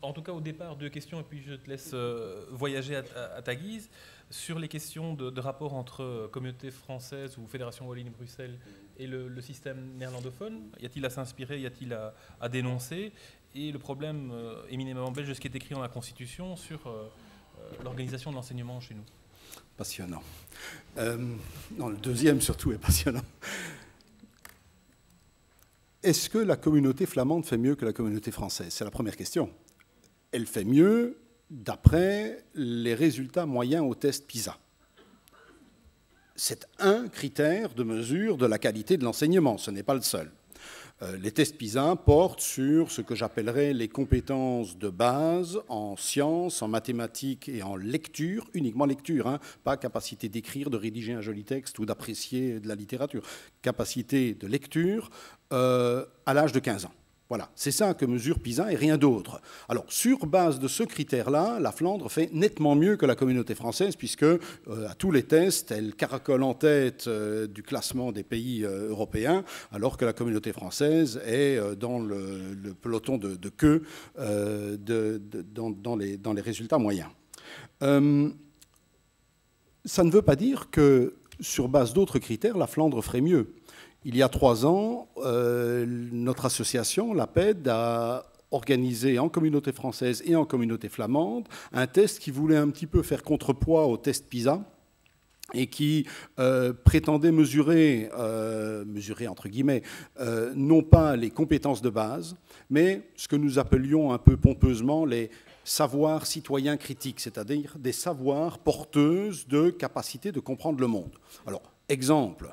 en tout cas au départ, deux questions, et puis je te laisse euh, voyager à, ta guise. Sur les questions de, rapport entre euh, communauté française ou Fédération Wallonie-Bruxelles et le, système néerlandophone, y a-t-il à s'inspirer, y a-t-il à, dénoncer? Et le problème euh, éminemment belge de ce qui est écrit dans la Constitution sur l'organisation de l'enseignement chez nous Passionnant. Euh, non, le deuxième surtout est passionnant. Est-ce que la communauté flamande fait mieux que la communauté française? C'est la première question. Elle fait mieux d'après les résultats moyens au test PISA. C'est un critère de mesure de la qualité de l'enseignement, ce n'est pas le seul. Euh, les tests PISA portent sur ce que j'appellerais les compétences de base en sciences, en mathématiques et en lecture, uniquement lecture, hein, pas capacité d'écrire, de rédiger un joli texte ou d'apprécier de la littérature, capacité de lecture euh, à l'âge de 15 ans. Voilà, c'est ça que mesure PISA et rien d'autre. Alors, sur base de ce critère-là, la Flandre fait nettement mieux que la communauté française, puisque euh, à tous les tests, elle caracole en tête euh, du classement des pays euh, européens, alors que la communauté française est dans le, peloton de, queue dans, les, dans les résultats moyens. ça ne veut pas dire que, sur base d'autres critères, la Flandre ferait mieux. Il y a trois ans, euh, notre association, l'APED, a organisé en communauté française et en communauté flamande un test qui voulait un petit peu faire contrepoids au test PISA et qui euh, prétendait mesurer, euh, mesurer entre guillemets, non pas les compétences de base, mais ce que nous appelions un peu pompeusement les savoirs citoyens critiques, c'est-à-dire des savoirs porteuses de capacité de comprendre le monde. Alors, exemple,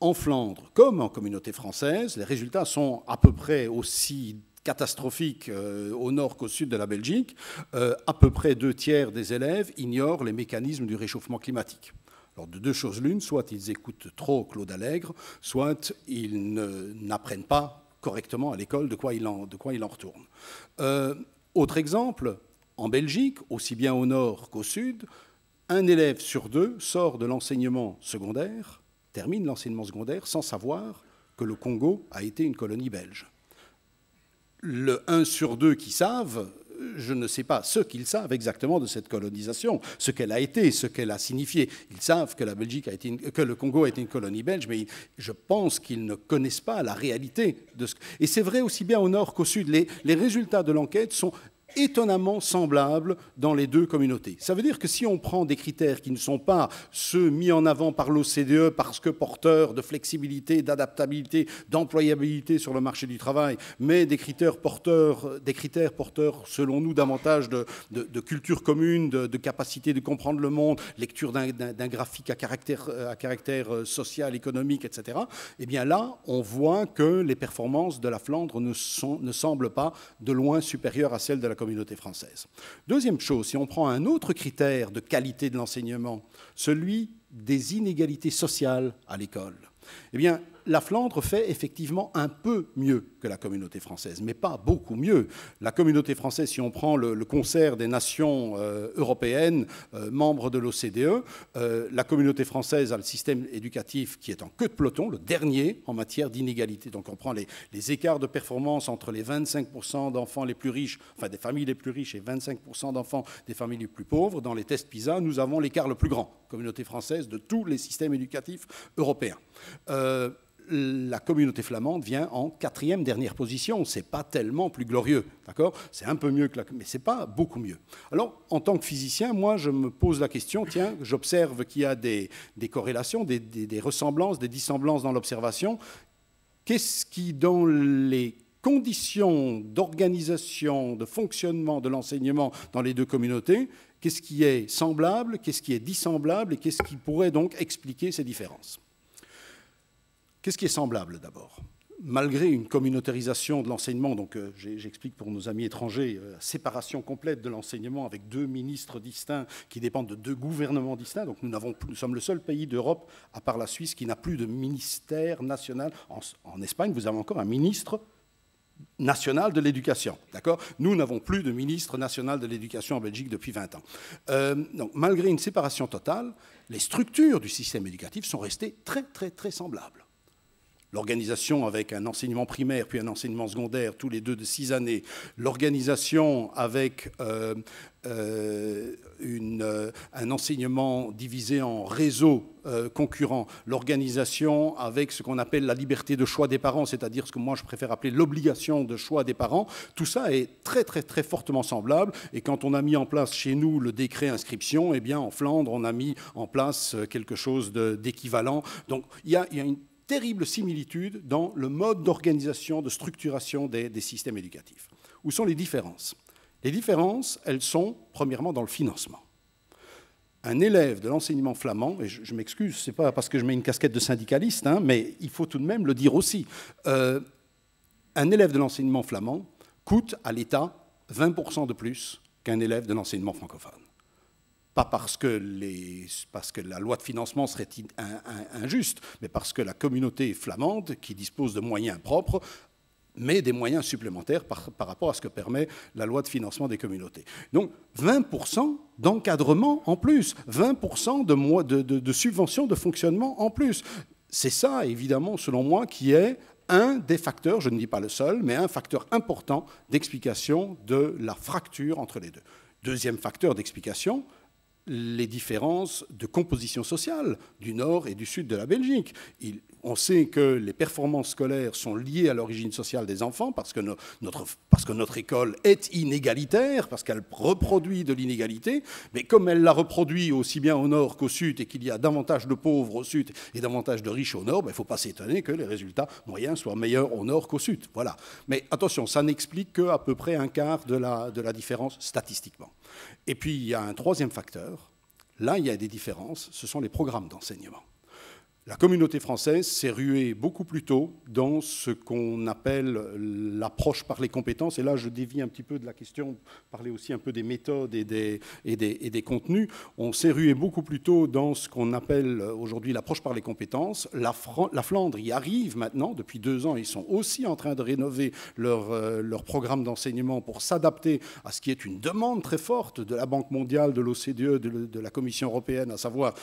en Flandre comme en communauté française, les résultats sont à peu près aussi catastrophiques euh, au nord qu'au sud de la Belgique. Euh, à peu près deux tiers des élèves ignorent les mécanismes du réchauffement climatique. Alors de deux choses l'une, soit ils écoutent trop Claude Allègre, soit ils n'apprennent pas correctement à l'école de, quoi il en, de quoi il en retourne. Euh, autre exemple, en Belgique, aussi bien au nord qu'au sud, un élève sur deux sort de l'enseignement secondaire termine l'enseignement secondaire sans savoir que le Congo a été une colonie belge. Le 1 sur 2 qui savent, je ne sais pas ce qu'ils savent exactement de cette colonisation, ce qu'elle a été, ce qu'elle a signifié. Ils savent que, le Congo a été une colonie belge, mais je pense qu'ils ne connaissent pas la réalité de ce. Et c'est vrai aussi bien au nord qu'au sud. Les résultats de l'enquête sont étonnamment semblables dans les deux communautés. Ça veut dire que si on prend des critères qui ne sont pas ceux mis en avant par l'OCDE parce que porteurs de flexibilité, d'adaptabilité, d'employabilité sur le marché du travail, mais des critères porteurs, des critères porteurs selon nous, davantage de, culture commune, de, capacité de comprendre le monde, lecture d'un graphique à caractère, caractère euh, social, économique, etc., eh bien là, on voit que les performances de la Flandre ne, ne semblent pas de loin supérieures à celles de la communauté Deuxième chose, si on prend un autre critère de qualité de l'enseignement, celui des inégalités sociales à l'école, eh bien, la Flandre fait effectivement un peu mieux que la communauté française, mais pas beaucoup mieux. La communauté française, si on prend le, concert des nations euh, européennes, euh, membres de l'OCDE, euh, la communauté française a le système éducatif qui est en queue de peloton, le dernier en matière d'inégalité. Donc on prend les, les, écarts de performance entre les 25% d'enfants les plus riches, enfin des familles les plus riches et 25% d'enfants des familles les plus pauvres. Dans les tests PISA, nous avons l'écart le plus grand, communauté française, de tous les systèmes éducatifs européens la communauté flamande vient en quatrième dernière position. C'est pas tellement plus glorieux, d'accord? C'est un peu mieux que la, mais c'est pas beaucoup mieux. Alors, en tant que physicien, moi, je me pose la question. Tiens, j'observe qu'il y a des, corrélations, des, des, ressemblances, des dissemblances dans l'observation. Qu'est-ce qui, dans les conditions d'organisation, de fonctionnement de l'enseignement dans les deux communautés, qu'est-ce qui est semblable, qu'est-ce qui est dissemblable et qu'est-ce qui pourrait donc expliquer ces différences? Qu'est-ce qui est semblable d'abord? Malgré une communautarisation de l'enseignement, donc euh, j'explique pour nos amis étrangers, euh, séparation complète de l'enseignement avec deux ministres distincts qui dépendent de deux gouvernements distincts. Donc nous, sommes le seul pays d'Europe, à part la Suisse, qui n'a plus de ministère national. En, Espagne, vous avez encore un ministre national de l'éducation. D'accord? Nous n'avons plus de ministre national de l'éducation en Belgique depuis 20 ans. Euh, donc, malgré une séparation totale, les structures du système éducatif sont restées très, très, très semblables l'organisation avec un enseignement primaire puis un enseignement secondaire tous les deux de six années, l'organisation avec euh, euh, euh, un enseignement divisé en réseaux concurrents, l'organisation avec ce qu'on appelle la liberté de choix des parents, c'est-à-dire ce que moi je préfère appeler l'obligation de choix des parents, tout ça est très très très fortement semblable. Et quand on a mis en place chez nous le décret inscription, eh bien en Flandre on a mis en place quelque chose d'équivalent. Donc il y a, y a une terrible similitude dans le mode d'organisation, de structuration des, systèmes éducatifs. Où sont les différences? Les différences, elles sont premièrement dans le financement. Un élève de l'enseignement flamand, et je, m'excuse, ce n'est pas parce que je mets une casquette de syndicaliste, hein, mais il faut tout de même le dire aussi, euh, un élève de l'enseignement flamand coûte à l'État 20% de plus qu'un élève de l'enseignement francophone pas parce que, la loi de financement serait injuste, mais parce que la communauté flamande, qui dispose de moyens propres, met des moyens supplémentaires par, rapport à ce que permet la loi de financement des communautés. Donc 20% d'encadrement en plus, 20% de, de, de, de subventions de fonctionnement en plus. C'est ça, évidemment, selon moi, qui est un des facteurs, je ne dis pas le seul, mais un facteur important d'explication de la fracture entre les deux. Deuxième facteur d'explication, les différences de composition sociale du nord et du sud de la Belgique. on sait que les performances scolaires sont liées à l'origine sociale des enfants parce que, notre, parce que notre école est inégalitaire, parce qu'elle reproduit de l'inégalité, mais comme elle la reproduit aussi bien au nord qu'au sud et qu'il y a davantage de pauvres au sud et davantage de riches au nord, ben, il ne faut pas s'étonner que les résultats moyens soient meilleurs au nord qu'au sud. Voilà. Mais attention, ça n'explique qu'à peu près un quart de la, de la différence statistiquement. Et puis, il y a un troisième facteur. Là, il y a des différences. Ce sont les programmes d'enseignement. La communauté française s'est ruée beaucoup plus tôt dans ce qu'on appelle l'approche par les compétences. Et là, je dévie un petit peu de la question, parler aussi un peu des méthodes et des, et des, contenus. On s'est rué beaucoup plus tôt dans ce qu'on appelle aujourd'hui l'approche par les compétences. La, la, Flandre y arrive maintenant. Depuis deux ans, ils sont aussi en train de rénover leur, euh, leur programme d'enseignement pour s'adapter à ce qui est une demande très forte de la Banque mondiale, de l'OCDE, de, de, la Commission européenne, à savoir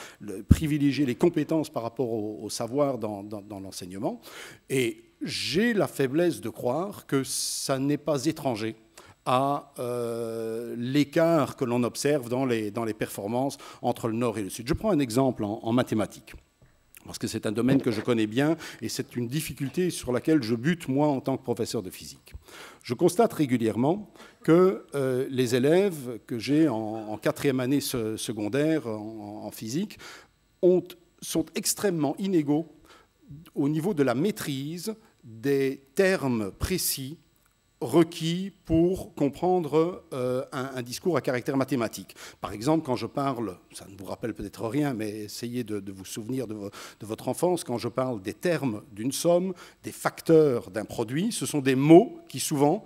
privilégier les compétences par rapport au, savoir dans, l'enseignement. Et j'ai la faiblesse de croire que ça n'est pas étranger à euh, l'écart que l'on observe dans les, performances entre le Nord et le Sud. Je prends un exemple en, mathématiques parce que c'est un domaine que je connais bien et c'est une difficulté sur laquelle je bute moi en tant que professeur de physique. Je constate régulièrement que euh, les élèves que j'ai en, quatrième année secondaire en physique ont sont extrêmement inégaux au niveau de la maîtrise des termes précis requis pour comprendre euh, un, discours à caractère mathématique. Par exemple, quand je parle, ça ne vous rappelle peut-être rien, mais essayez de, vous souvenir de, de, votre enfance, quand je parle des termes d'une somme, des facteurs d'un produit, ce sont des mots qui souvent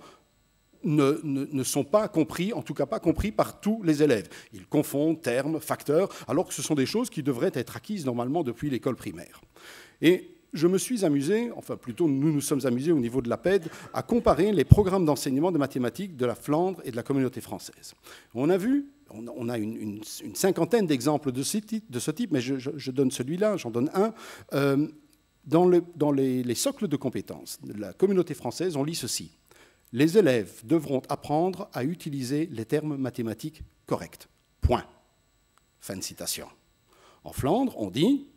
ne, sont pas compris, en tout cas pas compris par tous les élèves. Ils confondent termes, facteurs, alors que ce sont des choses qui devraient être acquises normalement depuis l'école primaire. Et je me suis amusé, enfin plutôt nous nous sommes amusés au niveau de la PED, à comparer les programmes d'enseignement de mathématiques de la Flandre et de la communauté française. On a vu, on a une, cinquantaine d'exemples de, ce type, mais je, donne celui-là, j'en donne un. Euh, dans, les, les socles de compétences de la communauté française, on lit ceci les élèves devront apprendre à utiliser les termes mathématiques corrects. Point. Fin de citation. En Flandre, on dit,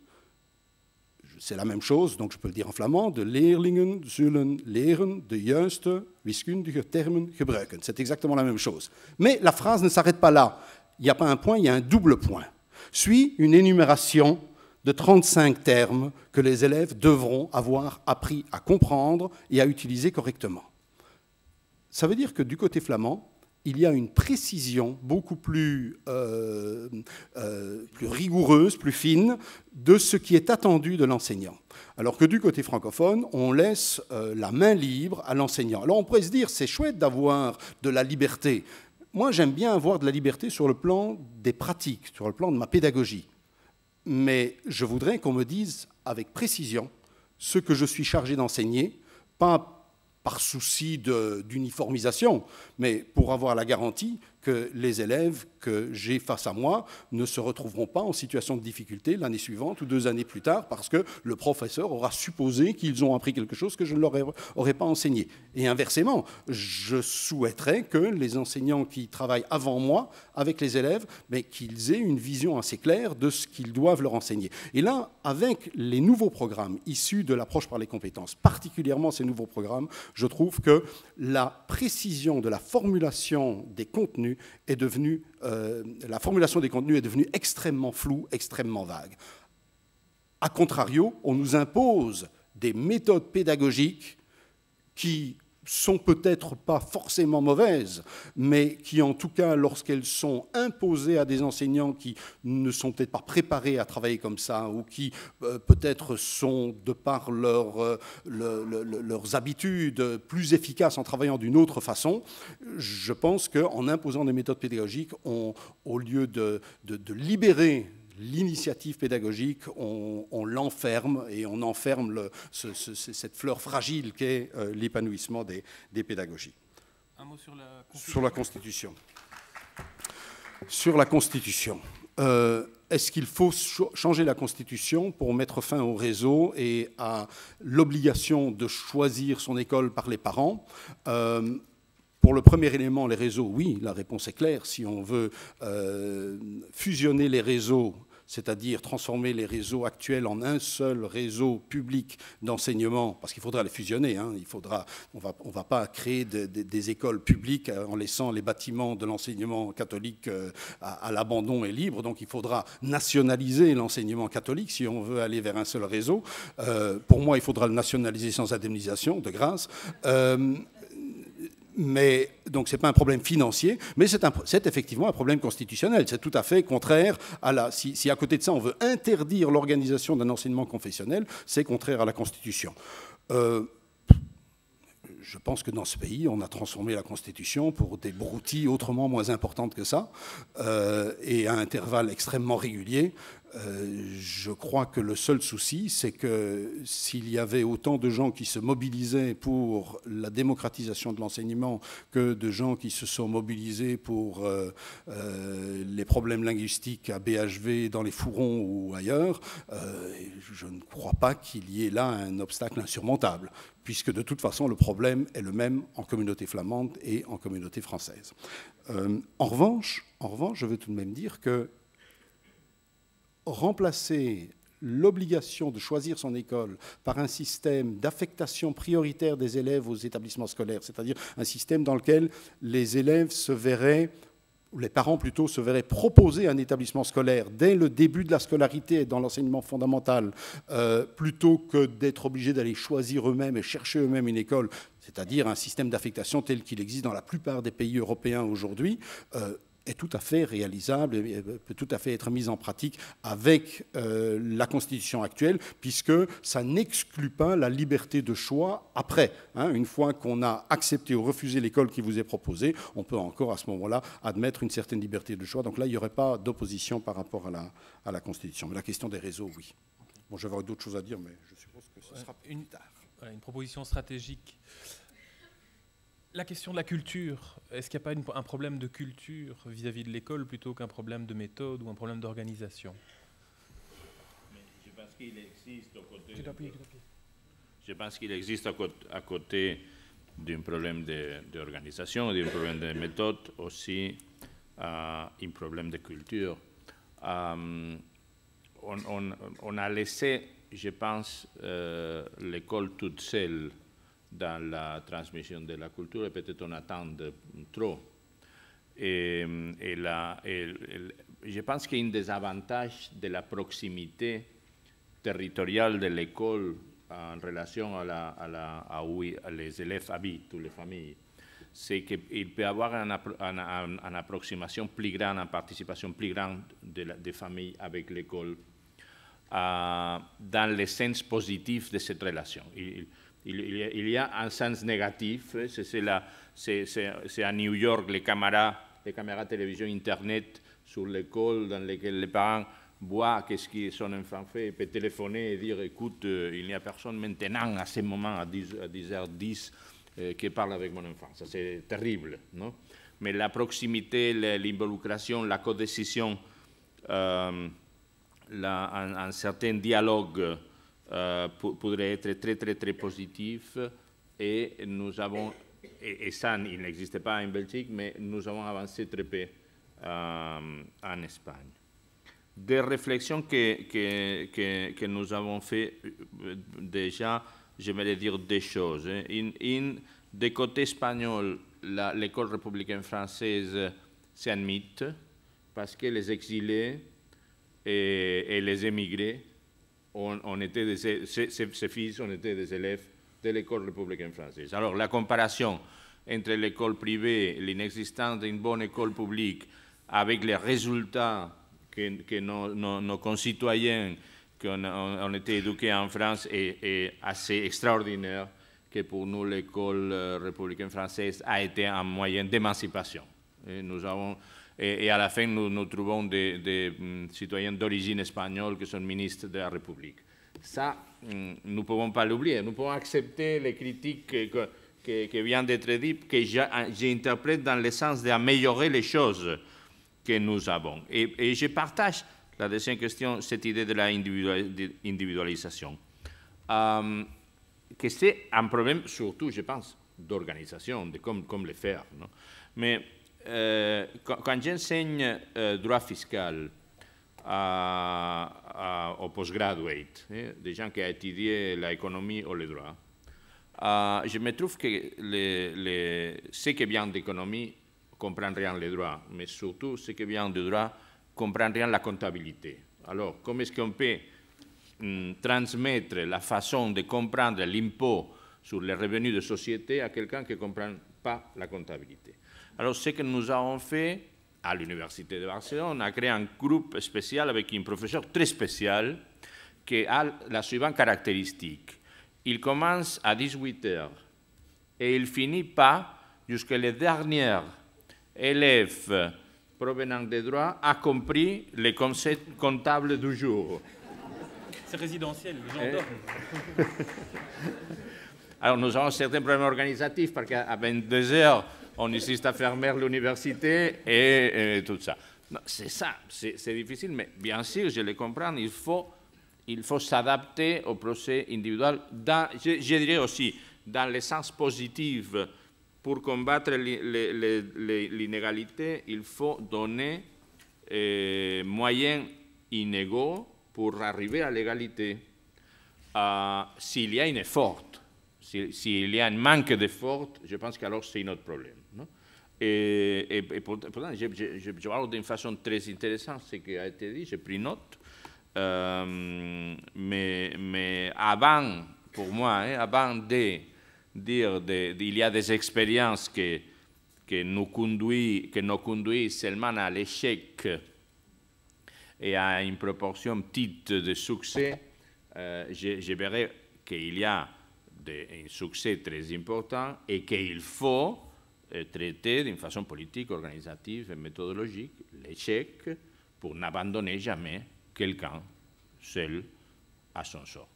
c'est la même chose, donc je peux le dire en flamand, de leerlingen zullen leren de juiste wiskundige termen gebruiken. C'est exactement la même chose. Mais la phrase ne s'arrête pas là. Il n'y a pas un point, il y a un double point. Suit une énumération de 35 termes que les élèves devront avoir appris à comprendre et à utiliser correctement. Ça veut dire que du côté flamand, il y a une précision beaucoup plus, euh, euh, plus rigoureuse, plus fine de ce qui est attendu de l'enseignant. Alors que du côté francophone, on laisse euh, la main libre à l'enseignant. Alors on pourrait se dire, c'est chouette d'avoir de la liberté. Moi, j'aime bien avoir de la liberté sur le plan des pratiques, sur le plan de ma pédagogie. Mais je voudrais qu'on me dise avec précision ce que je suis chargé d'enseigner, pas par souci d'uniformisation, mais pour avoir la garantie que les élèves que j'ai face à moi ne se retrouveront pas en situation de difficulté l'année suivante ou deux années plus tard parce que le professeur aura supposé qu'ils ont appris quelque chose que je ne leur aurais pas enseigné. Et inversement, je souhaiterais que les enseignants qui travaillent avant moi avec les élèves, mais qu'ils aient une vision assez claire de ce qu'ils doivent leur enseigner. Et là, avec les nouveaux programmes issus de l'approche par les compétences, particulièrement ces nouveaux programmes, je trouve que la précision de la formulation des contenus est devenue, euh, la formulation des contenus est devenue extrêmement floue, extrêmement vague. A contrario, on nous impose des méthodes pédagogiques qui sont peut-être pas forcément mauvaises, mais qui en tout cas, lorsqu'elles sont imposées à des enseignants qui ne sont peut-être pas préparés à travailler comme ça, ou qui euh, peut-être sont, de par euh, leurs habitudes, plus efficaces en travaillant d'une autre façon, je pense qu'en imposant des méthodes pédagogiques, au lieu de libérer l'initiative pédagogique, on, l'enferme et on enferme cette fleur fragile qu'est euh, l'épanouissement des, pédagogies. Un mot sur la Constitution. Sur la Constitution. Sur la Constitution. Euh, est-ce qu'il faut changer la Constitution pour mettre fin au réseau et à l'obligation de choisir son école par les parents? Euh, pour le premier élément, les réseaux, oui, la réponse est claire. Si on veut euh, fusionner les réseaux, c'est-à-dire transformer les réseaux actuels en un seul réseau public d'enseignement, parce qu'il faudra les fusionner, hein, il faudra, on ne va pas créer des écoles publiques en laissant les bâtiments de l'enseignement catholique euh, à, l'abandon et libre, donc il faudra nationaliser l'enseignement catholique si on veut aller vers un seul réseau. Euh, pour moi, il faudra le nationaliser sans indemnisation, de grâce. Mais donc c'est pas un problème financier, mais c'est effectivement un problème constitutionnel. C'est tout à fait contraire à la. Si, à côté de ça on veut interdire l'organisation d'un enseignement confessionnel, c'est contraire à la Constitution. Euh, je pense que dans ce pays, on a transformé la Constitution pour des broutilles autrement moins importantes que ça, euh, et à intervalles extrêmement réguliers. Euh, je crois que le seul souci, c'est que s'il y avait autant de gens qui se mobilisaient pour la démocratisation de l'enseignement que de gens qui se sont mobilisés pour euh, euh, les problèmes linguistiques à BHV, dans les fourrons ou ailleurs, je ne crois pas qu'il y ait là un obstacle insurmontable, puisque de toute façon le problème est le même en communauté flamande et en communauté française. en, revanche, en revanche, je veux tout de même dire que remplacer l'obligation de choisir son école par un système d'affectation prioritaire des élèves aux établissements scolaires, c'est-à-dire un système dans lequel les élèves se verraient, les parents plutôt, se verraient proposer un établissement scolaire dès le début de la scolarité dans l'enseignement fondamental, euh, plutôt que d'être obligés d'aller choisir eux-mêmes et chercher eux-mêmes une école, c'est-à-dire un système d'affectation tel qu'il existe dans la plupart des pays européens aujourd'hui. Euh, est tout à fait réalisable et peut tout à fait être mise en pratique avec euh, la Constitution actuelle, puisque ça n'exclut pas la liberté de choix après. Hein. une fois qu'on a accepté ou refusé l'école qui vous est proposée, on peut encore à ce moment-là admettre une certaine liberté de choix. Donc là, il n'y aurait pas d'opposition par rapport à la, à la Constitution. Mais la question des réseaux, oui. Bon, j'aurais d'autres choses à dire, mais je suppose que ce sera une, plus tard. une proposition stratégique la question de la culture, est-ce qu'il n'y a pas un problème de culture vis-à-vis de l'école plutôt qu'un problème de méthode ou un problème d'organisation? Je pense qu'il existe, je pense qu'il existe à côté, d'un problème d'organisation, d'un problème de méthode, aussi euh, un problème de culture. Euh, on, a laissé, je pense, euh, l'école toute seule dans la transmission de la culture et peut-être on attend trop. Et, je pense qu'un des avantages de la proximité territoriale de l'école en relation à, la, où les élèves habitent ou les familles, c'est qu'il peut y avoir une, approximation plus grande, une participation plus grande des familles avec l'école euh, dans le sens positif de cette relation. Y a un sens négatif, hein, c'est à New York les caméras, les caméras télévision Internet sur l'école dans lesquelles les parents voient qu'est-ce que son enfant fait, peut téléphoner et dire écoute, euh, il n'y a personne maintenant à ce moment, à 10, h 10 euh, qui parle avec mon enfant. Ça c'est terrible, non? Mais la proximité, l'involucration, la codécision, euh, un, certain dialogue euh, pourrait être très, très, très positif. Et nous avons, et, ça, il n'existait pas en Belgique, mais nous avons avancé très peu euh, en Espagne. Des réflexions que, que, que, nous avons fait déjà, j'aimerais dire des choses. Hein. In, des côtés espagnols, l'école républicaine française, c'est parce que les exilés et, les émigrés, on, était des, fils, on des élèves de l'école républicaine française. Alors, la comparaison entre l'école privée, l'inexistence d'une bonne école publique, avec les résultats que, nos, concitoyens qui ont, été éduqués en France est assez extraordinaire que pour nous, l'école euh, républicaine française a été un moyen d'émancipation. Nous avons, et, à la fin, nous, nous trouvons des, mm, citoyens d'origine espagnole qui sont ministres de la République. Ça, nous ne pouvons pas l'oublier. Nous pouvons accepter les critiques que, que, viennent d'être dites, que j'interprète dans le sens d'améliorer les choses que nous avons. Et, je partage, la deuxième question, cette idée de l'individualisation. Que c'est un problème surtout, je pense, d'organisation, de comme, comme le faire. Mais euh, quand, j'enseigne euh, droit fiscal à, au postgraduate, hein, des gens qui ont étudié l'économie ou le droit, euh, je me trouve que les, les, ce qui vient d'économie comprennent rien le droit, mais surtout ce qui vient du droit comprennent rien la comptabilité. Alors, comment est-ce qu'on peut Mm, transmettre la façon de comprendre l'impôt sur les revenus de société à quelqu'un qui ne comprend pas la comptabilité? Alors, ce que nous avons fait à l'Université de Barcelone, on a créé un groupe spécial avec un professeur très spécial qui a la suivante caractéristique. Il commence à 18 heures et il finit pas jusqu'à les derniers élèves provenant des droits a compris les concepts comptables du jour résidentiel, les gens dorment. Alors nous avons certains problèmes organisatifs parce qu'à 22 heures, on insiste à fermer l'université et, tout ça. C'est ça, c'est difficile, mais bien sûr, je le comprends, il faut, il faut s'adapter au procès individuel, dans, je, dirais aussi dans le sens positif. Pour combattre l'inégalité, il faut donner euh, moyens inégaux pour arriver à l'égalité, euh, s'il y a un effort, s'il y a un manque d'effort, je pense qu'alors c'est un autre problème. Et, et, pourtant, je, je, je parle d'une façon très intéressante ce qui a été dit, j'ai pris note. Euh, mais, mais, avant, pour moi, avant de dire qu'il y a des expériences que, nous conduisent, seulement à l'échec et à une proportion petite de succès, euh, je, verrai qu'il y a un succès très important et qu'il faut traiter d'une façon politique, organisative et méthodologique l'échec pour n'abandonner jamais quelqu'un seul à son sort.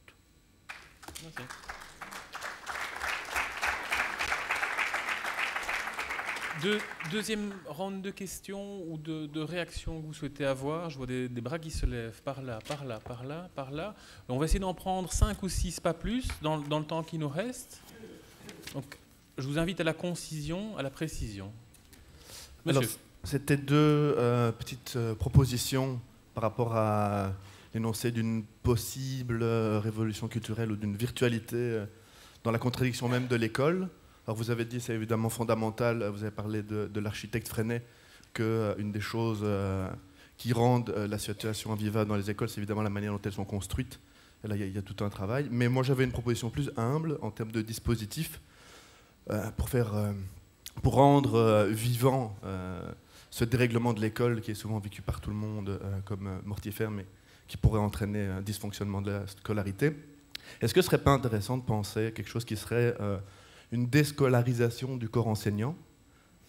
deuxième round de questions ou de, réactions que vous souhaitez avoir. Je vois des, bras qui se lèvent par là, par là, par là, par là. On va essayer d'en prendre cinq ou six, pas plus, dans, le temps qui nous reste. Donc, je vous invite à la concision, à la précision. Monsieur. C'était deux euh, petites euh, propositions par rapport à l'énoncé d'une possible euh, révolution culturelle ou d'une virtualité dans la contradiction même de l'école. Alors vous avez dit, c'est évidemment fondamental, vous avez parlé de, l'architecte Freinet, qu'une des choses euh, qui rendent la situation invivable dans les écoles, c'est évidemment la manière dont elles sont construites. Et là, il y, a tout un travail. Mais moi, j'avais une proposition plus humble en termes de dispositif pour, faire, pour rendre vivant ce dérèglement de l'école qui est souvent vécu par tout le monde comme mortifère, mais qui pourrait entraîner un dysfonctionnement de la scolarité. Est-ce que ce serait pas intéressant de penser quelque chose qui serait une déscolarisation du corps enseignant,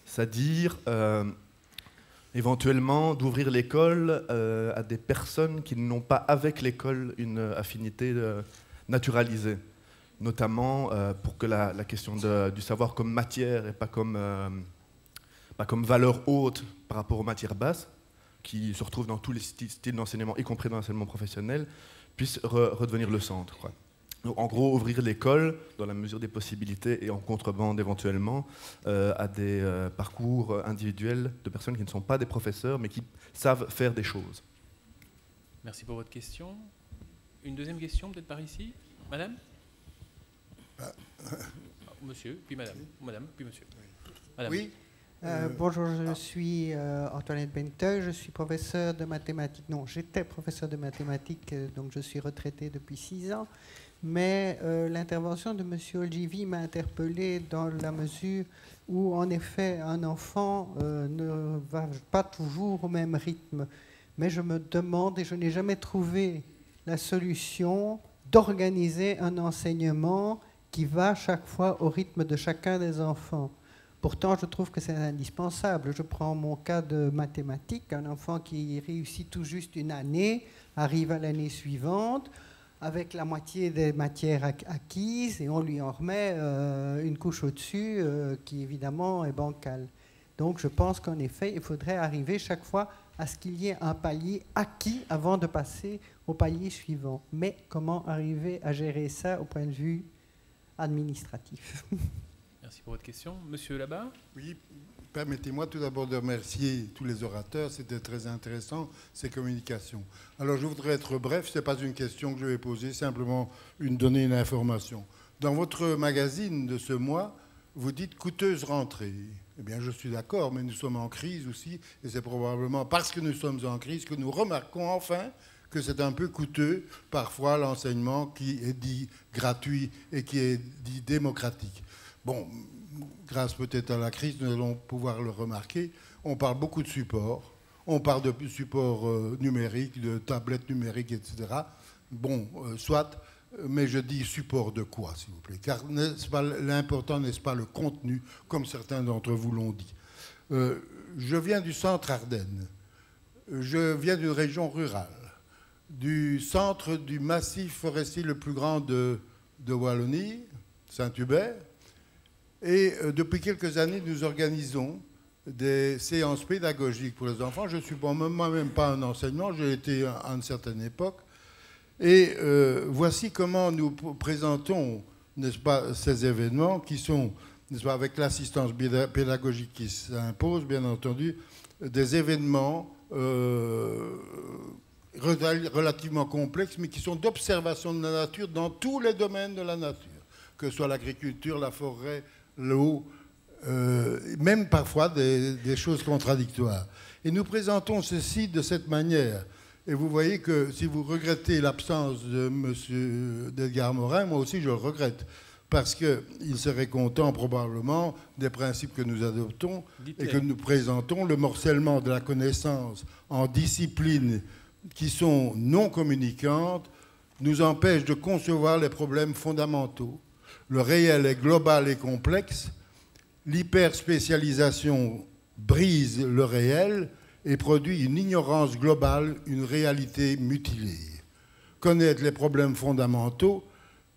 c'est-à-dire euh, éventuellement d'ouvrir l'école euh, à des personnes qui n'ont pas avec l'école une affinité euh, naturalisée, notamment pour que la, question du savoir comme matière et pas comme, valeur haute par rapport aux matières basses, qui se retrouvent dans tous les styles d'enseignement, y compris dans l'enseignement professionnel, puisse redevenir le centre. en gros, ouvrir l'école dans la mesure des possibilités et en contrebande éventuellement euh, à des euh, parcours individuels de personnes qui ne sont pas des professeurs mais qui savent faire des choses. Merci pour votre question. Une deuxième question, peut-être par ici? Madame? Monsieur, puis madame. Madame, puis monsieur. Oui. Euh, euh, bonjour, je suis euh, Antoinette Benteuil, je suis professeur de mathématiques. Non, j'étais professeur de mathématiques, donc je suis retraité depuis six ans. Mais l'intervention de M. Olgivi m'a interpellé dans la mesure où, en effet, un enfant ne va pas toujours au même rythme. Mais je me demande, et je n'ai jamais trouvé la solution d'organiser un enseignement qui va chaque fois au rythme de chacun des enfants. Pourtant, je trouve que c'est indispensable. Je prends mon cas de mathématiques. Un enfant qui réussit tout juste une année arrive à l'année suivante avec la moitié des matières acquises et on lui en remet euh, une couche au-dessus euh, qui évidemment est bancale. Donc je pense qu'en effet, il faudrait arriver chaque fois à ce qu'il y ait un palier acquis avant de passer au palier suivant. Mais comment arriver à gérer ça au point de vue administratif Merci pour votre question. Monsieur là-bas Oui, permettez-moi tout d'abord de remercier tous les orateurs. C'était très intéressant, ces communications. Alors, je voudrais être bref. Ce n'est pas une question que je vais poser, simplement une donnée, une information. Dans votre magazine de ce mois, vous dites coûteuse rentrée. Eh bien, je suis d'accord, mais nous sommes en crise aussi, et c'est probablement parce que nous sommes en crise que nous remarquons enfin que c'est un peu coûteux, parfois, l'enseignement qui est dit gratuit et qui est dit démocratique. Bon, grâce peut-être à la crise, nous allons pouvoir le remarquer. On parle beaucoup de support. On parle de support euh, numérique, de tablettes numériques, etc. Bon, euh, soit, mais je dis support de quoi, s'il vous plaît? Car l'important, n'est-ce pas, le contenu, comme certains d'entre vous l'ont dit. Euh, je viens du centre Ardennes. Je viens d'une région rurale, du centre du massif forestier le plus grand de, Wallonie, Saint-Hubert. Et euh, depuis quelques années, nous organisons des séances pédagogiques pour les enfants. Je ne suis moi-même pas un enseignant, j'ai été à une certaine époque. Et euh, voici comment nous présentons, n'est-ce pas, ces événements qui sont, n'est-ce pas, avec l'assistance pédagogique qui s'impose, bien entendu, des événements euh, relativement complexes, mais qui sont d'observation de la nature dans tous les domaines de la nature, que ce soit l'agriculture, la forêt, l'eau, euh, même parfois des, choses contradictoires. Et nous présentons ceci de cette manière. Et vous voyez que si vous regrettez l'absence de M. Delgar Morin, moi aussi je le regrette, parce qu'il serait content probablement des principes que nous adoptons et que nous présentons, le morcellement de la connaissance en disciplines qui sont non communicantes nous empêche de concevoir les problèmes fondamentaux le réel est global et complexe, l'hyperspécialisation brise le réel et produit une ignorance globale, une réalité mutilée. Connaître les problèmes fondamentaux,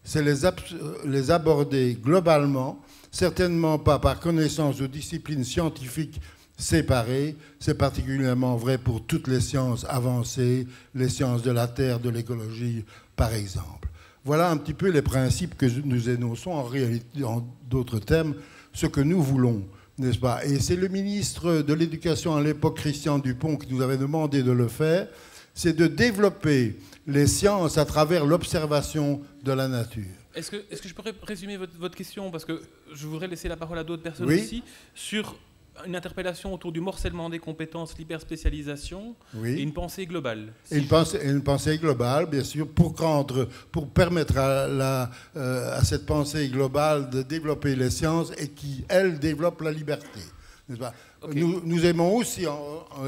c'est les, aborder globalement, certainement pas par connaissance de disciplines scientifiques séparées. C'est particulièrement vrai pour toutes les sciences avancées, les sciences de la Terre, de l'écologie, par exemple. Voilà un petit peu les principes que nous énonçons en réalité, en d'autres termes, ce que nous voulons, n'est-ce pas? Et c'est le ministre de l'Éducation à l'époque, Christian Dupont, qui nous avait demandé de le faire, c'est de développer les sciences à travers l'observation de la nature. Est-ce que, est que, je pourrais résumer votre, votre, question? Parce que je voudrais laisser la parole à d'autres personnes oui. aussi. Sur une interpellation autour du morcellement des compétences, l'hyperspécialisation et une pensée globale. une, pensée, une, pensée, globale, bien sûr, pour, rendre, pour permettre à, la, euh, à, cette pensée globale de développer les sciences et qui, elle, développe la liberté. Nous, nous, aimons aussi,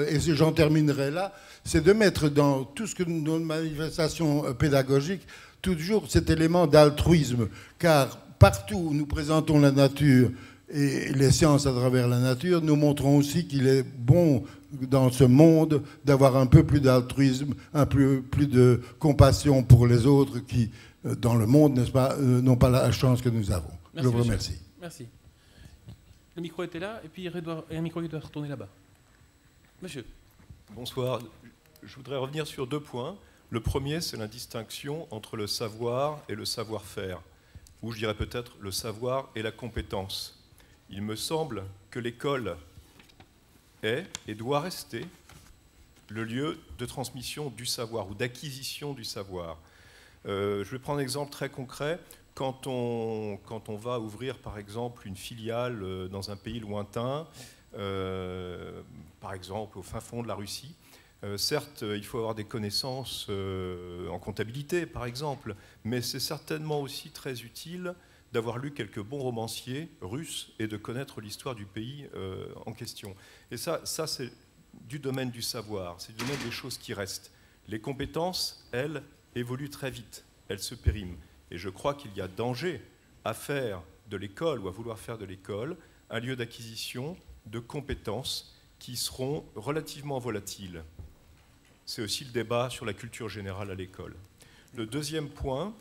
et j'en terminerai là, c'est de mettre dans tout ce que nos manifestations euh, pédagogiques toujours cet élément d'altruisme, car partout où nous présentons la nature et les sciences à travers la nature, nous montrons aussi qu'il est bon dans ce monde d'avoir un peu plus d'altruisme, un peu plus de compassion pour les autres qui, euh, dans le monde, n'est-ce pas, euh, n'ont pas la chance que nous avons. Je vous remercie. Merci. Le micro était là, et puis il y a un micro qui doit retourner là-bas. Monsieur. Bonsoir. Je voudrais revenir sur deux points. Le premier, c'est la distinction entre le savoir et le savoir-faire, ou je dirais peut-être le savoir et la compétence. Il me semble que l'école est et doit rester le lieu de transmission du savoir ou d'acquisition du savoir. Euh, je vais prendre un exemple très concret. Quand on, va ouvrir, par exemple, une filiale euh, dans un pays lointain, euh, par exemple au fin fond de la Russie, certes, il faut avoir des connaissances en comptabilité, par exemple, mais c'est certainement aussi très utile d'avoir lu quelques bons romanciers russes et de connaître l'histoire du pays en question. Et ça, ça c'est du domaine du savoir, c'est du domaine des choses qui restent. Les compétences, elles, évoluent très vite, elles se périment. Et je crois qu'il y a danger à faire de l'école ou à vouloir faire de l'école un lieu d'acquisition de compétences qui seront relativement volatiles. C'est aussi le débat sur la culture générale à l'école. Le deuxième point,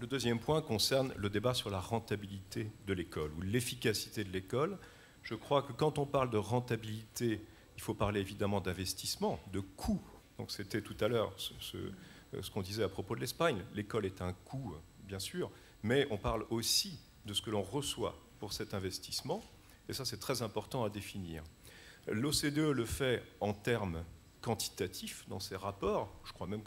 le deuxième point concerne le débat sur la rentabilité de l'école ou l'efficacité de l'école. Je crois que quand on parle de rentabilité il faut parler évidemment d'investissement, de coût. Donc c'était tout à l'heure ce, ce, qu'on disait à propos de l'Espagne. L'école est un coût, bien sûr, mais on parle aussi de ce que l'on reçoit pour cet investissement, et ça c'est très important à définir. L'OCDE le fait en termes quantitatifs dans ses rapports. Je crois même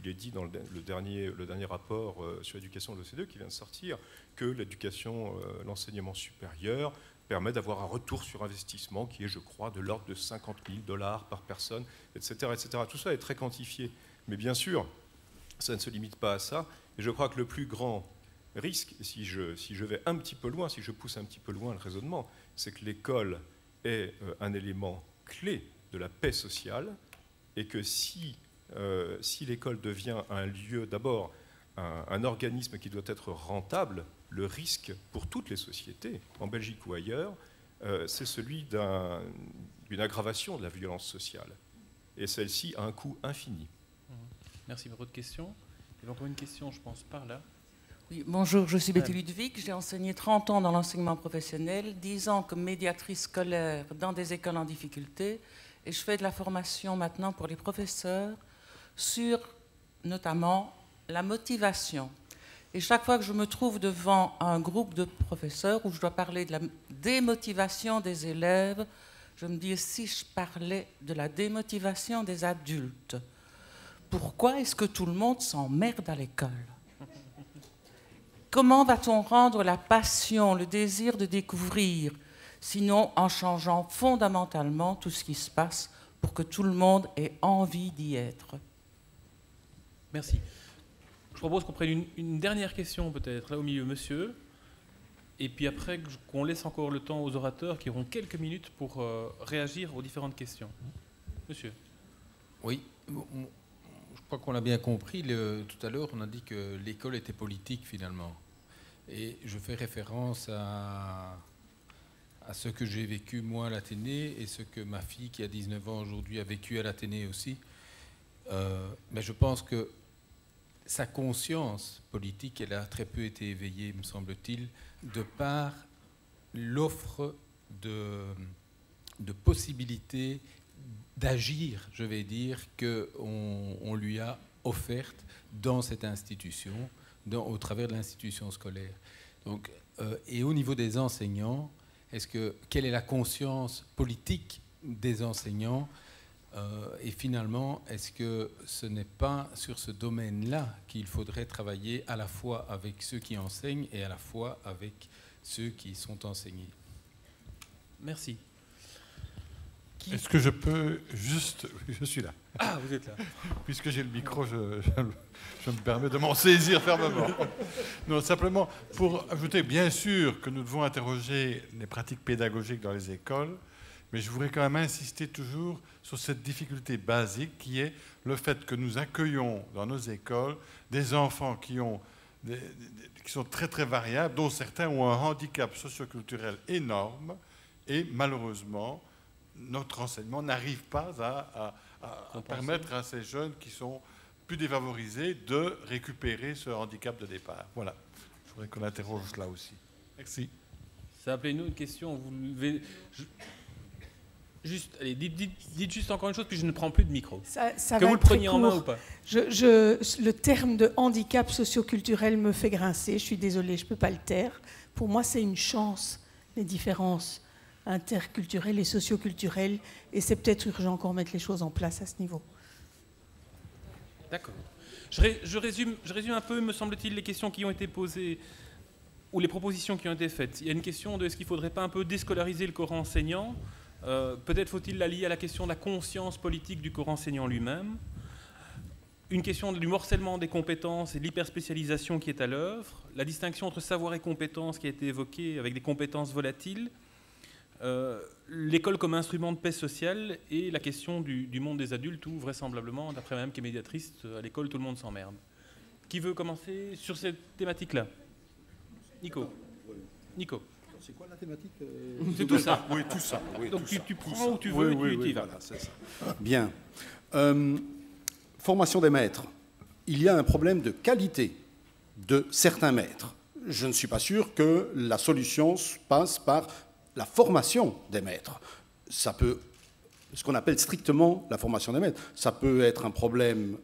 qu'il est dit dans le dernier, le dernier rapport euh, sur l'éducation de l'OCDE qui vient de sortir que l'éducation, euh, l'enseignement supérieur permet d'avoir un retour sur investissement qui est, je crois, de l'ordre de 50 000 dollars par personne, etc., etc. Tout ça est très quantifié. Mais bien sûr, ça ne se limite pas à ça. Et je crois que le plus grand risque, si je, si je vais un petit peu loin, si je pousse un petit peu loin le raisonnement, c'est que l'école est euh, un élément clé de la paix sociale et que si, euh, si l'école devient un lieu, d'abord, un, organisme qui doit être rentable, le risque pour toutes les sociétés, en Belgique ou ailleurs, euh, c'est celui d'une aggravation de la violence sociale. Et celle-ci a un coût infini. Mmh. Merci pour votre question. Il y a encore une question, je pense, par là. Oui, bonjour, je suis Betty Ludwig. J'ai enseigné 30 ans dans l'enseignement professionnel, 10 ans comme médiatrice scolaire dans des écoles en difficulté. Et je fais de la formation maintenant pour les professeurs sur notamment la motivation. Et chaque fois que je me trouve devant un groupe de professeurs où je dois parler de la démotivation des élèves, je me dis si je parlais de la démotivation des adultes, pourquoi est-ce que tout le monde s'emmerde à l'école? Comment va-t-on rendre la passion, le désir de découvrir, sinon en changeant fondamentalement tout ce qui se passe pour que tout le monde ait envie d'y être? Merci. Je propose qu'on prenne une, dernière question peut-être, là au milieu, monsieur. Et puis après, qu'on laisse encore le temps aux orateurs qui auront quelques minutes pour euh, réagir aux différentes questions. Monsieur. Oui, je crois qu'on l'a bien compris. tout à l'heure, on a dit que l'école était politique finalement. Et je fais référence à, ce que j'ai vécu moi à l'Athénée et ce que ma fille qui a 19 ans aujourd'hui a vécu à l'Athénée aussi. Euh, mais je pense que sa conscience politique, elle a très peu été éveillée, me semble-t-il, de par l'offre de, de possibilités d'agir, je vais dire, qu'on on lui a offerte dans cette institution, au travers de l'institution scolaire. Donc, euh, et au niveau des enseignants, est-ce que, quelle est la conscience politique des enseignants euh, et finalement, est-ce que ce n'est pas sur ce domaine-là qu'il faudrait travailler à la fois avec ceux qui enseignent et à la fois avec ceux qui sont enseignés? Merci. Est-ce que je peux juste... Je suis là. Ah, vous êtes là. Puisque j'ai le micro, je, je, me permets de m'en saisir fermement. Non, simplement pour ajouter, bien sûr que nous devons interroger les pratiques pédagogiques dans les écoles, mais je voudrais quand même insister toujours sur cette difficulté basique qui est le fait que nous accueillons dans nos écoles des enfants qui, ont qui sont très très variables, dont certains ont un handicap socioculturel énorme, et malheureusement, notre enseignement n'arrive pas à, à permettre à ces jeunes qui sont plus défavorisés de récupérer ce handicap de départ. Voilà, je voudrais qu'on interroge là aussi. Merci. Ça appelait une autre question. Vous Juste, allez, dites, juste encore une chose, puis je ne prends plus de micro. Ça, que vous le preniez en main ou pas? Je, Le terme de handicap socioculturel me fait grincer. Je suis désolée, je ne peux pas le taire. Pour moi, c'est une chance, les différences interculturelles et socioculturelles. Et c'est peut-être urgent qu'on mette les choses en place à ce niveau. D'accord. Je, résume, je résume un peu, me semble-t-il, les questions qui ont été posées ou les propositions qui ont été faites. Il y a une question de est-ce qu'il ne faudrait pas un peu déscolariser le corps enseignant? Euh, Peut-être faut-il la lier à la question de la conscience politique du corps enseignant lui-même. Une question du morcellement des compétences et de l'hyperspécialisation qui est à l'œuvre. La distinction entre savoir et compétences qui a été évoquée avec des compétences volatiles. Euh, l'école comme instrument de paix sociale et la question du, monde des adultes où vraisemblablement, d'après Madame qui est médiatrice, à l'école tout le monde s'emmerde. Qui veut commencer sur cette thématique-là? Nico. Nico. C'est quoi la thématique euh, C'est tout ça. Oui, tout ça. Donc tu, prends où tu veux oui, et tu y vas. ça. Bien. Euh, formation des maîtres. Il y a un problème de qualité de certains maîtres. Je ne suis pas sûr que la solution passe par la formation des maîtres. Ça peut, ce qu'on appelle strictement la formation des maîtres, ça peut être un problème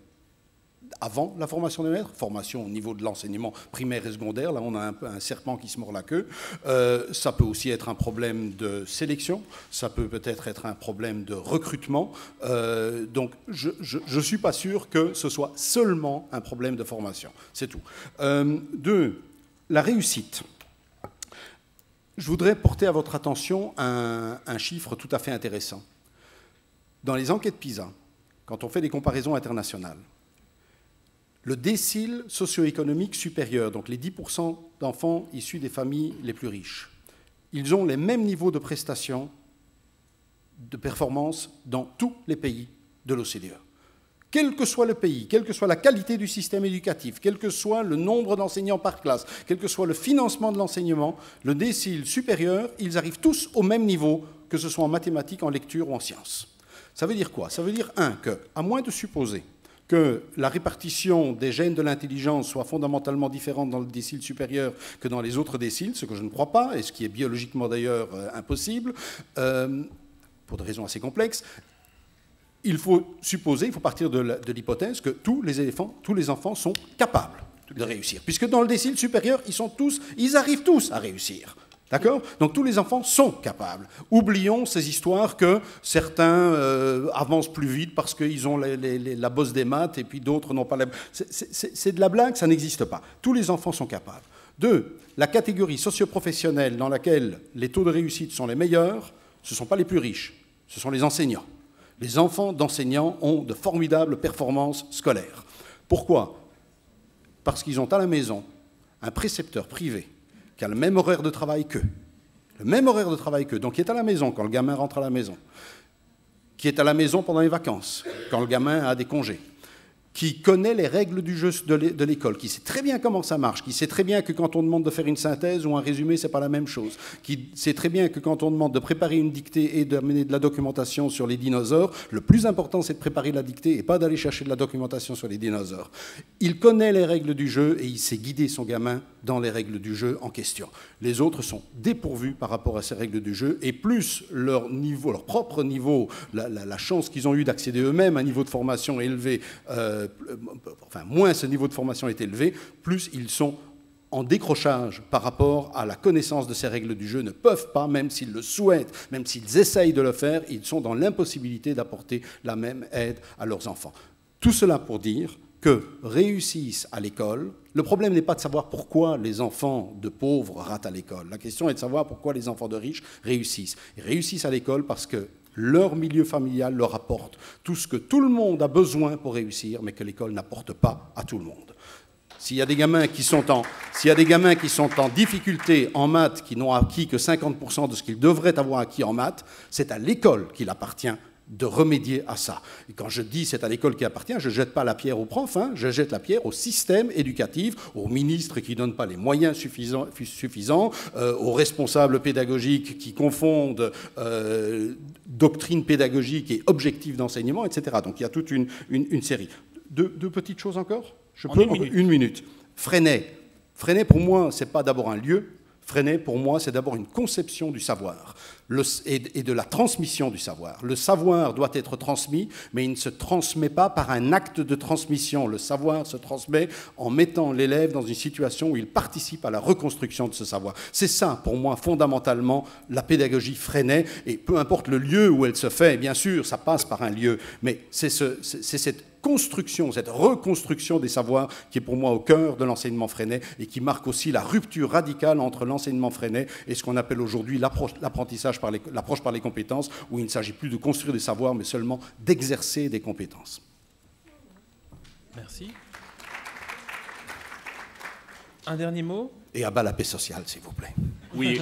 avant la formation des maîtres, formation au niveau de l'enseignement primaire et secondaire, là on a un, serpent qui se mord la queue, euh, ça peut aussi être un problème de sélection, ça peut peut-être être un problème de recrutement, euh, donc je ne suis pas sûr que ce soit seulement un problème de formation, c'est tout. Euh, deux, la réussite. Je voudrais porter à votre attention un chiffre tout à fait intéressant. Dans les enquêtes PISA, quand on fait des comparaisons internationales, le décile socio-économique supérieur, donc les 10% d'enfants issus des familles les plus riches, ils ont les mêmes niveaux de prestations, de performance dans tous les pays de l'OCDE. Quel que soit le pays, quelle que soit la qualité du système éducatif, quel que soit le nombre d'enseignants par classe, quel que soit le financement de l'enseignement, le décile supérieur, ils arrivent tous au même niveau, que ce soit en mathématiques, en lecture ou en sciences. Ça veut dire quoi? Ça veut dire, un, que, à moins de supposer que la répartition des gènes de l'intelligence soit fondamentalement différente dans le décile supérieur que dans les autres déciles, ce que je ne crois pas, et ce qui est biologiquement d'ailleurs euh, impossible, euh, pour des raisons assez complexes, il faut supposer, il faut partir de l'hypothèse que tous les éléphants, tous les enfants sont capables de réussir. Puisque dans le décile supérieur, ils sont tous, ils arrivent tous à réussir. D'accord? Donc tous les enfants sont capables. Oublions ces histoires que certains euh, avancent plus vite parce qu'ils ont la bosse des maths et puis d'autres n'ont pas la... C'est de la blague, ça n'existe pas. Tous les enfants sont capables. Deux, la catégorie socioprofessionnelle dans laquelle les taux de réussite sont les meilleurs, ce ne sont pas les plus riches, ce sont les enseignants. Les enfants d'enseignants ont de formidables performances scolaires. Pourquoi? Parce qu'ils ont à la maison un précepteur privé qui a le même horaire de travail qu'eux, le même horaire de travail qu'eux, donc qui est à la maison quand le gamin rentre à la maison, qui est à la maison pendant les vacances, quand le gamin a des congés, qui connaît les règles du jeu de l'école, qui sait très bien comment ça marche, qui sait très bien que quand on demande de faire une synthèse ou un résumé, c'est pas la même chose, qui sait très bien que quand on demande de préparer une dictée et d'amener de la documentation sur les dinosaures, le plus important c'est de préparer la dictée et pas d'aller chercher de la documentation sur les dinosaures. Il connaît les règles du jeu et il sait guider son gamin dans les règles du jeu en question. Les autres sont dépourvus par rapport à ces règles du jeu et plus leur niveau, leur propre niveau, la, chance qu'ils ont eu d'accéder eux-mêmes à un niveau de formation élevé, euh, enfin moins ce niveau de formation est élevé, plus ils sont en décrochage par rapport à la connaissance de ces règles du jeu, ne peuvent pas, même s'ils le souhaitent, même s'ils essayent de le faire, ils sont dans l'impossibilité d'apporter la même aide à leurs enfants. Tout cela pour dire que réussissent à l'école. Le problème n'est pas de savoir pourquoi les enfants de pauvres ratent à l'école. La question est de savoir pourquoi les enfants de riches réussissent. Ils réussissent à l'école parce que leur milieu familial leur apporte tout ce que tout le monde a besoin pour réussir, mais que l'école n'apporte pas à tout le monde. S'il y a des gamins qui sont en, y a des gamins qui sont en difficulté en maths, qui n'ont acquis que 50% de ce qu'ils devraient avoir acquis en maths, c'est à l'école qu'il appartient de remédier à ça. Et quand je dis c'est à l'école qui appartient, je ne jette pas la pierre aux profs, hein, je jette la pierre au système éducatif, aux ministres qui ne donnent pas les moyens suffisants, suffisants euh, aux responsables pédagogiques qui confondent euh, doctrine pédagogique et objectif d'enseignement, etc. Donc il y a toute une, série. Deux, petites choses encore? Je peux, une minute. Une minute. Freinet. Freinet, pour moi, ce n'est pas d'abord un lieu. Freinet, pour moi, c'est d'abord une conception du savoir et, de la transmission du savoir. Le savoir doit être transmis, mais il ne se transmet pas par un acte de transmission. Le savoir se transmet en mettant l'élève dans une situation où il participe à la reconstruction de ce savoir. C'est ça, pour moi, fondamentalement, la pédagogie Freinet, et peu importe le lieu où elle se fait, bien sûr, ça passe par un lieu, mais c'est ce, cette construction, cette reconstruction des savoirs qui est pour moi au cœur de l'enseignement freinet et qui marque aussi la rupture radicale entre l'enseignement freinet et ce qu'on appelle aujourd'hui l'apprentissage par l'approche par les compétences, où il ne s'agit plus de construire des savoirs, mais seulement d'exercer des compétences. Merci. Un dernier mot? Et à bas la paix sociale, s'il vous plaît. Oui.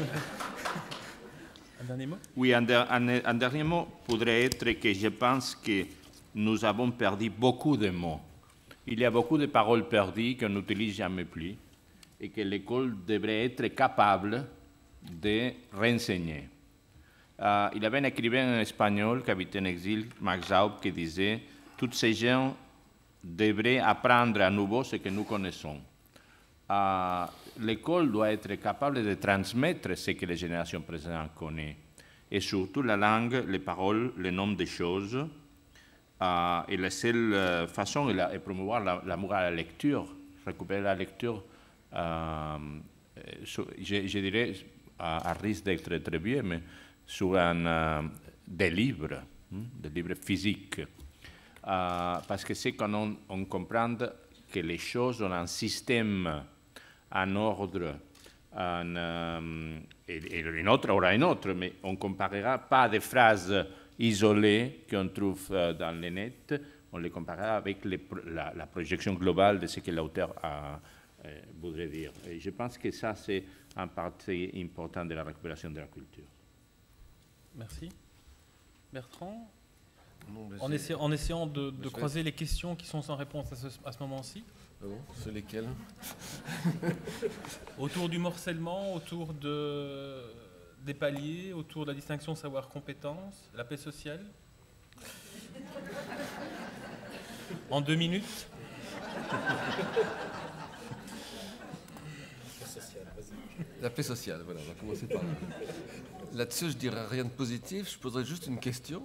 un dernier mot? Oui, un, un dernier mot pourrait être que je pense que nous avons perdu beaucoup de mots. Il y a beaucoup de paroles perdues qu'on n'utilise jamais plus et que l'école devrait être capable de renseigner. Euh, il y avait un écrivain espagnol qui habitait en exil, Max Aub, qui disait Tous ces gens devraient apprendre à nouveau ce que nous connaissons. Euh, l'école doit être capable de transmettre ce que les générations présentes connaissent, et surtout la langue, les paroles, les noms des choses, euh, et la seule euh, façon est, de promouvoir l'amour à la lecture, récupérer la lecture, euh, je, dirais, à, risque d'être très mais sur un, des livres, hein, des livres physiques. parce que c'est quand on, comprend que les choses ont un système, un ordre, un, et, une autre aura une autre, mais on ne comparera pas des phrases isolés qu'on trouve euh, dans les nets, on les comparera avec la, projection globale de ce que l'auteur euh, voudrait dire. Et je pense que ça, c'est un partie important de la récupération de la culture. Merci. Bertrand en, essayant de, croiser les questions qui sont sans réponse à ce, à ce moment-ci. Ah bon, c'est lesquelles? Autour du morcellement, autour de des paliers autour de la distinction savoir-compétence, la paix sociale En deux minutes. La paix sociale, voilà, on va commencer par là. Là-dessus, je dirais rien de positif, je poserai juste une question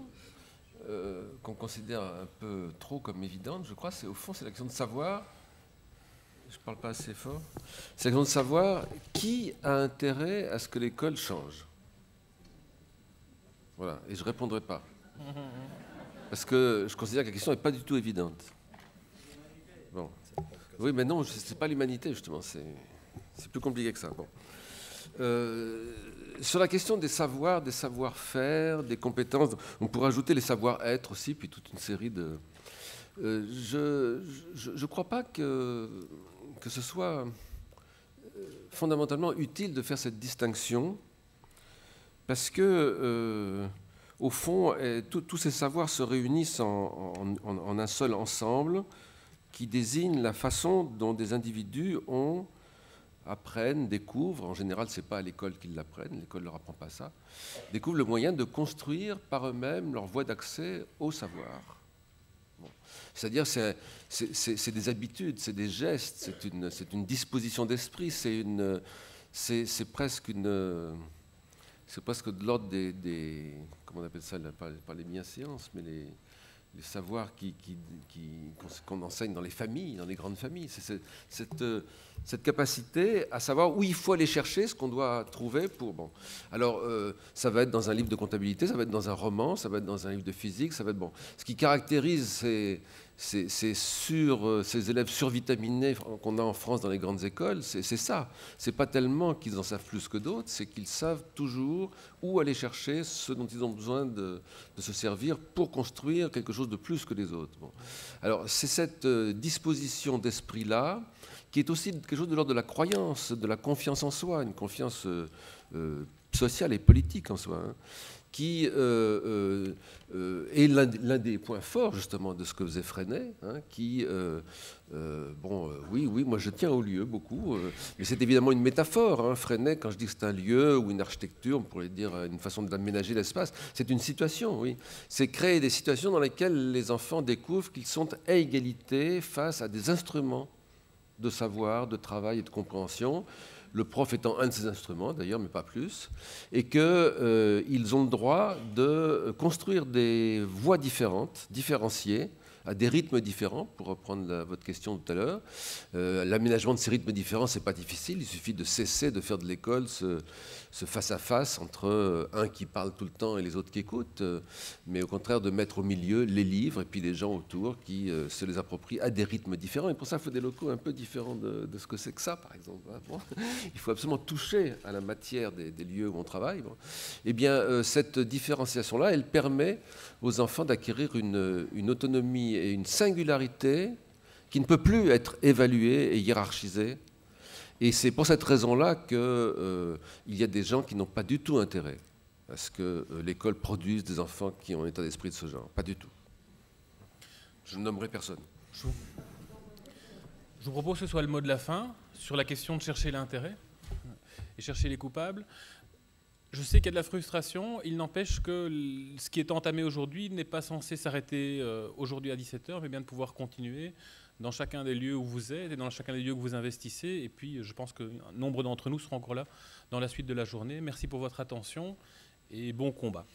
euh, qu'on considère un peu trop comme évidente, je crois, c'est au fond, c'est la question de savoir, je ne parle pas assez fort, c'est la question de savoir qui a intérêt à ce que l'école change. Et je ne répondrai pas. Parce que je considère que la question n'est pas du tout évidente. Bon. Oui, mais non, ce n'est pas l'humanité, justement. C'est plus compliqué que ça. Bon. Euh, sur la question des savoirs, des savoir-faire, des compétences, on pourrait ajouter les savoir-être aussi, puis toute une série de... Euh, je ne crois pas que, que ce soit euh, fondamentalement utile de faire cette distinction parce que, euh, au fond, euh, tous ces savoirs se réunissent en, un seul ensemble qui désigne la façon dont des individus ont, apprennent, découvrent, en général ce n'est pas à l'école qu'ils l'apprennent, l'école ne leur apprend pas ça, découvrent le moyen de construire par eux-mêmes leur voie d'accès au savoir. C'est-à-dire, c'est des habitudes, c'est des gestes, c'est une, une, disposition d'esprit, c'est presque une c'est presque de l'ordre des, comment on appelle ça, pas, les bienséances, mais les, savoirs qu'on enseigne dans les familles, dans les grandes familles. C'est cette, cette, capacité à savoir où il faut aller chercher ce qu'on doit trouver pour... Bon. Alors, euh, ça va être dans un livre de comptabilité, ça va être dans un roman, ça va être dans un livre de physique, ça va être... Bon. Ce qui caractérise ces c'est sur euh, ces élèves survitaminés qu'on a en France dans les grandes écoles, c'est ça. C'est pas tellement qu'ils en savent plus que d'autres, c'est qu'ils savent toujours où aller chercher ce dont ils ont besoin de, se servir pour construire quelque chose de plus que les autres. Alors c'est cette euh, disposition d'esprit-là qui est aussi quelque chose de l'ordre de la croyance, de la confiance en soi, une confiance euh, sociale et politique en soi. Hein qui euh, euh, euh, est l'un des points forts justement de ce que faisait Freinet, hein, qui, bon, oui, oui, moi je tiens au lieu beaucoup, mais c'est évidemment une métaphore. Hein, Freinet, quand je dis que c'est un lieu ou une architecture, on pourrait dire une façon d'aménager l'espace, c'est une situation, oui. C'est créer des situations dans lesquelles les enfants découvrent qu'ils sont à égalité face à des instruments de savoir, de travail et de compréhension le prof étant un de ces instruments d'ailleurs, mais pas plus, et qu'ils euh, ont le droit de construire des voies différentes, différenciées, à des rythmes différents, pour reprendre votre question tout à l'heure. Euh, l'aménagement de ces rythmes différents, c'est pas difficile, il suffit de cesser de faire de l'école ce, ce face-à-face entre euh, un qui parle tout le temps et les autres qui écoutent, euh, mais au contraire de mettre au milieu les livres et puis les gens autour qui euh, se les approprient à des rythmes différents. Et pour ça, il faut des locaux un peu différents de, ce que c'est que ça, par exemple. Hein, il faut absolument toucher à la matière des, lieux où on travaille. Eh bien, cette différenciation-là, elle permet aux enfants d'acquérir une autonomie et une singularité qui ne peut plus être évaluée et hiérarchisée et c'est pour cette raison-là qu'il euh, y a des gens qui n'ont pas du tout intérêt à ce que euh, l'école produise des enfants qui ont un état d'esprit de ce genre. Pas du tout. Je ne nommerai personne. Je vous, propose que ce soit le mot de la fin sur la question de chercher l'intérêt et chercher les coupables. Je sais qu'il y a de la frustration, il n'empêche que ce qui est entamé aujourd'hui n'est pas censé s'arrêter euh, aujourd'hui à 17h, mais bien de pouvoir continuer dans chacun des lieux où vous êtes et dans chacun des lieux que vous investissez. Et puis, je pense que nombre d'entre nous seront encore là dans la suite de la journée. Merci pour votre attention et bon combat.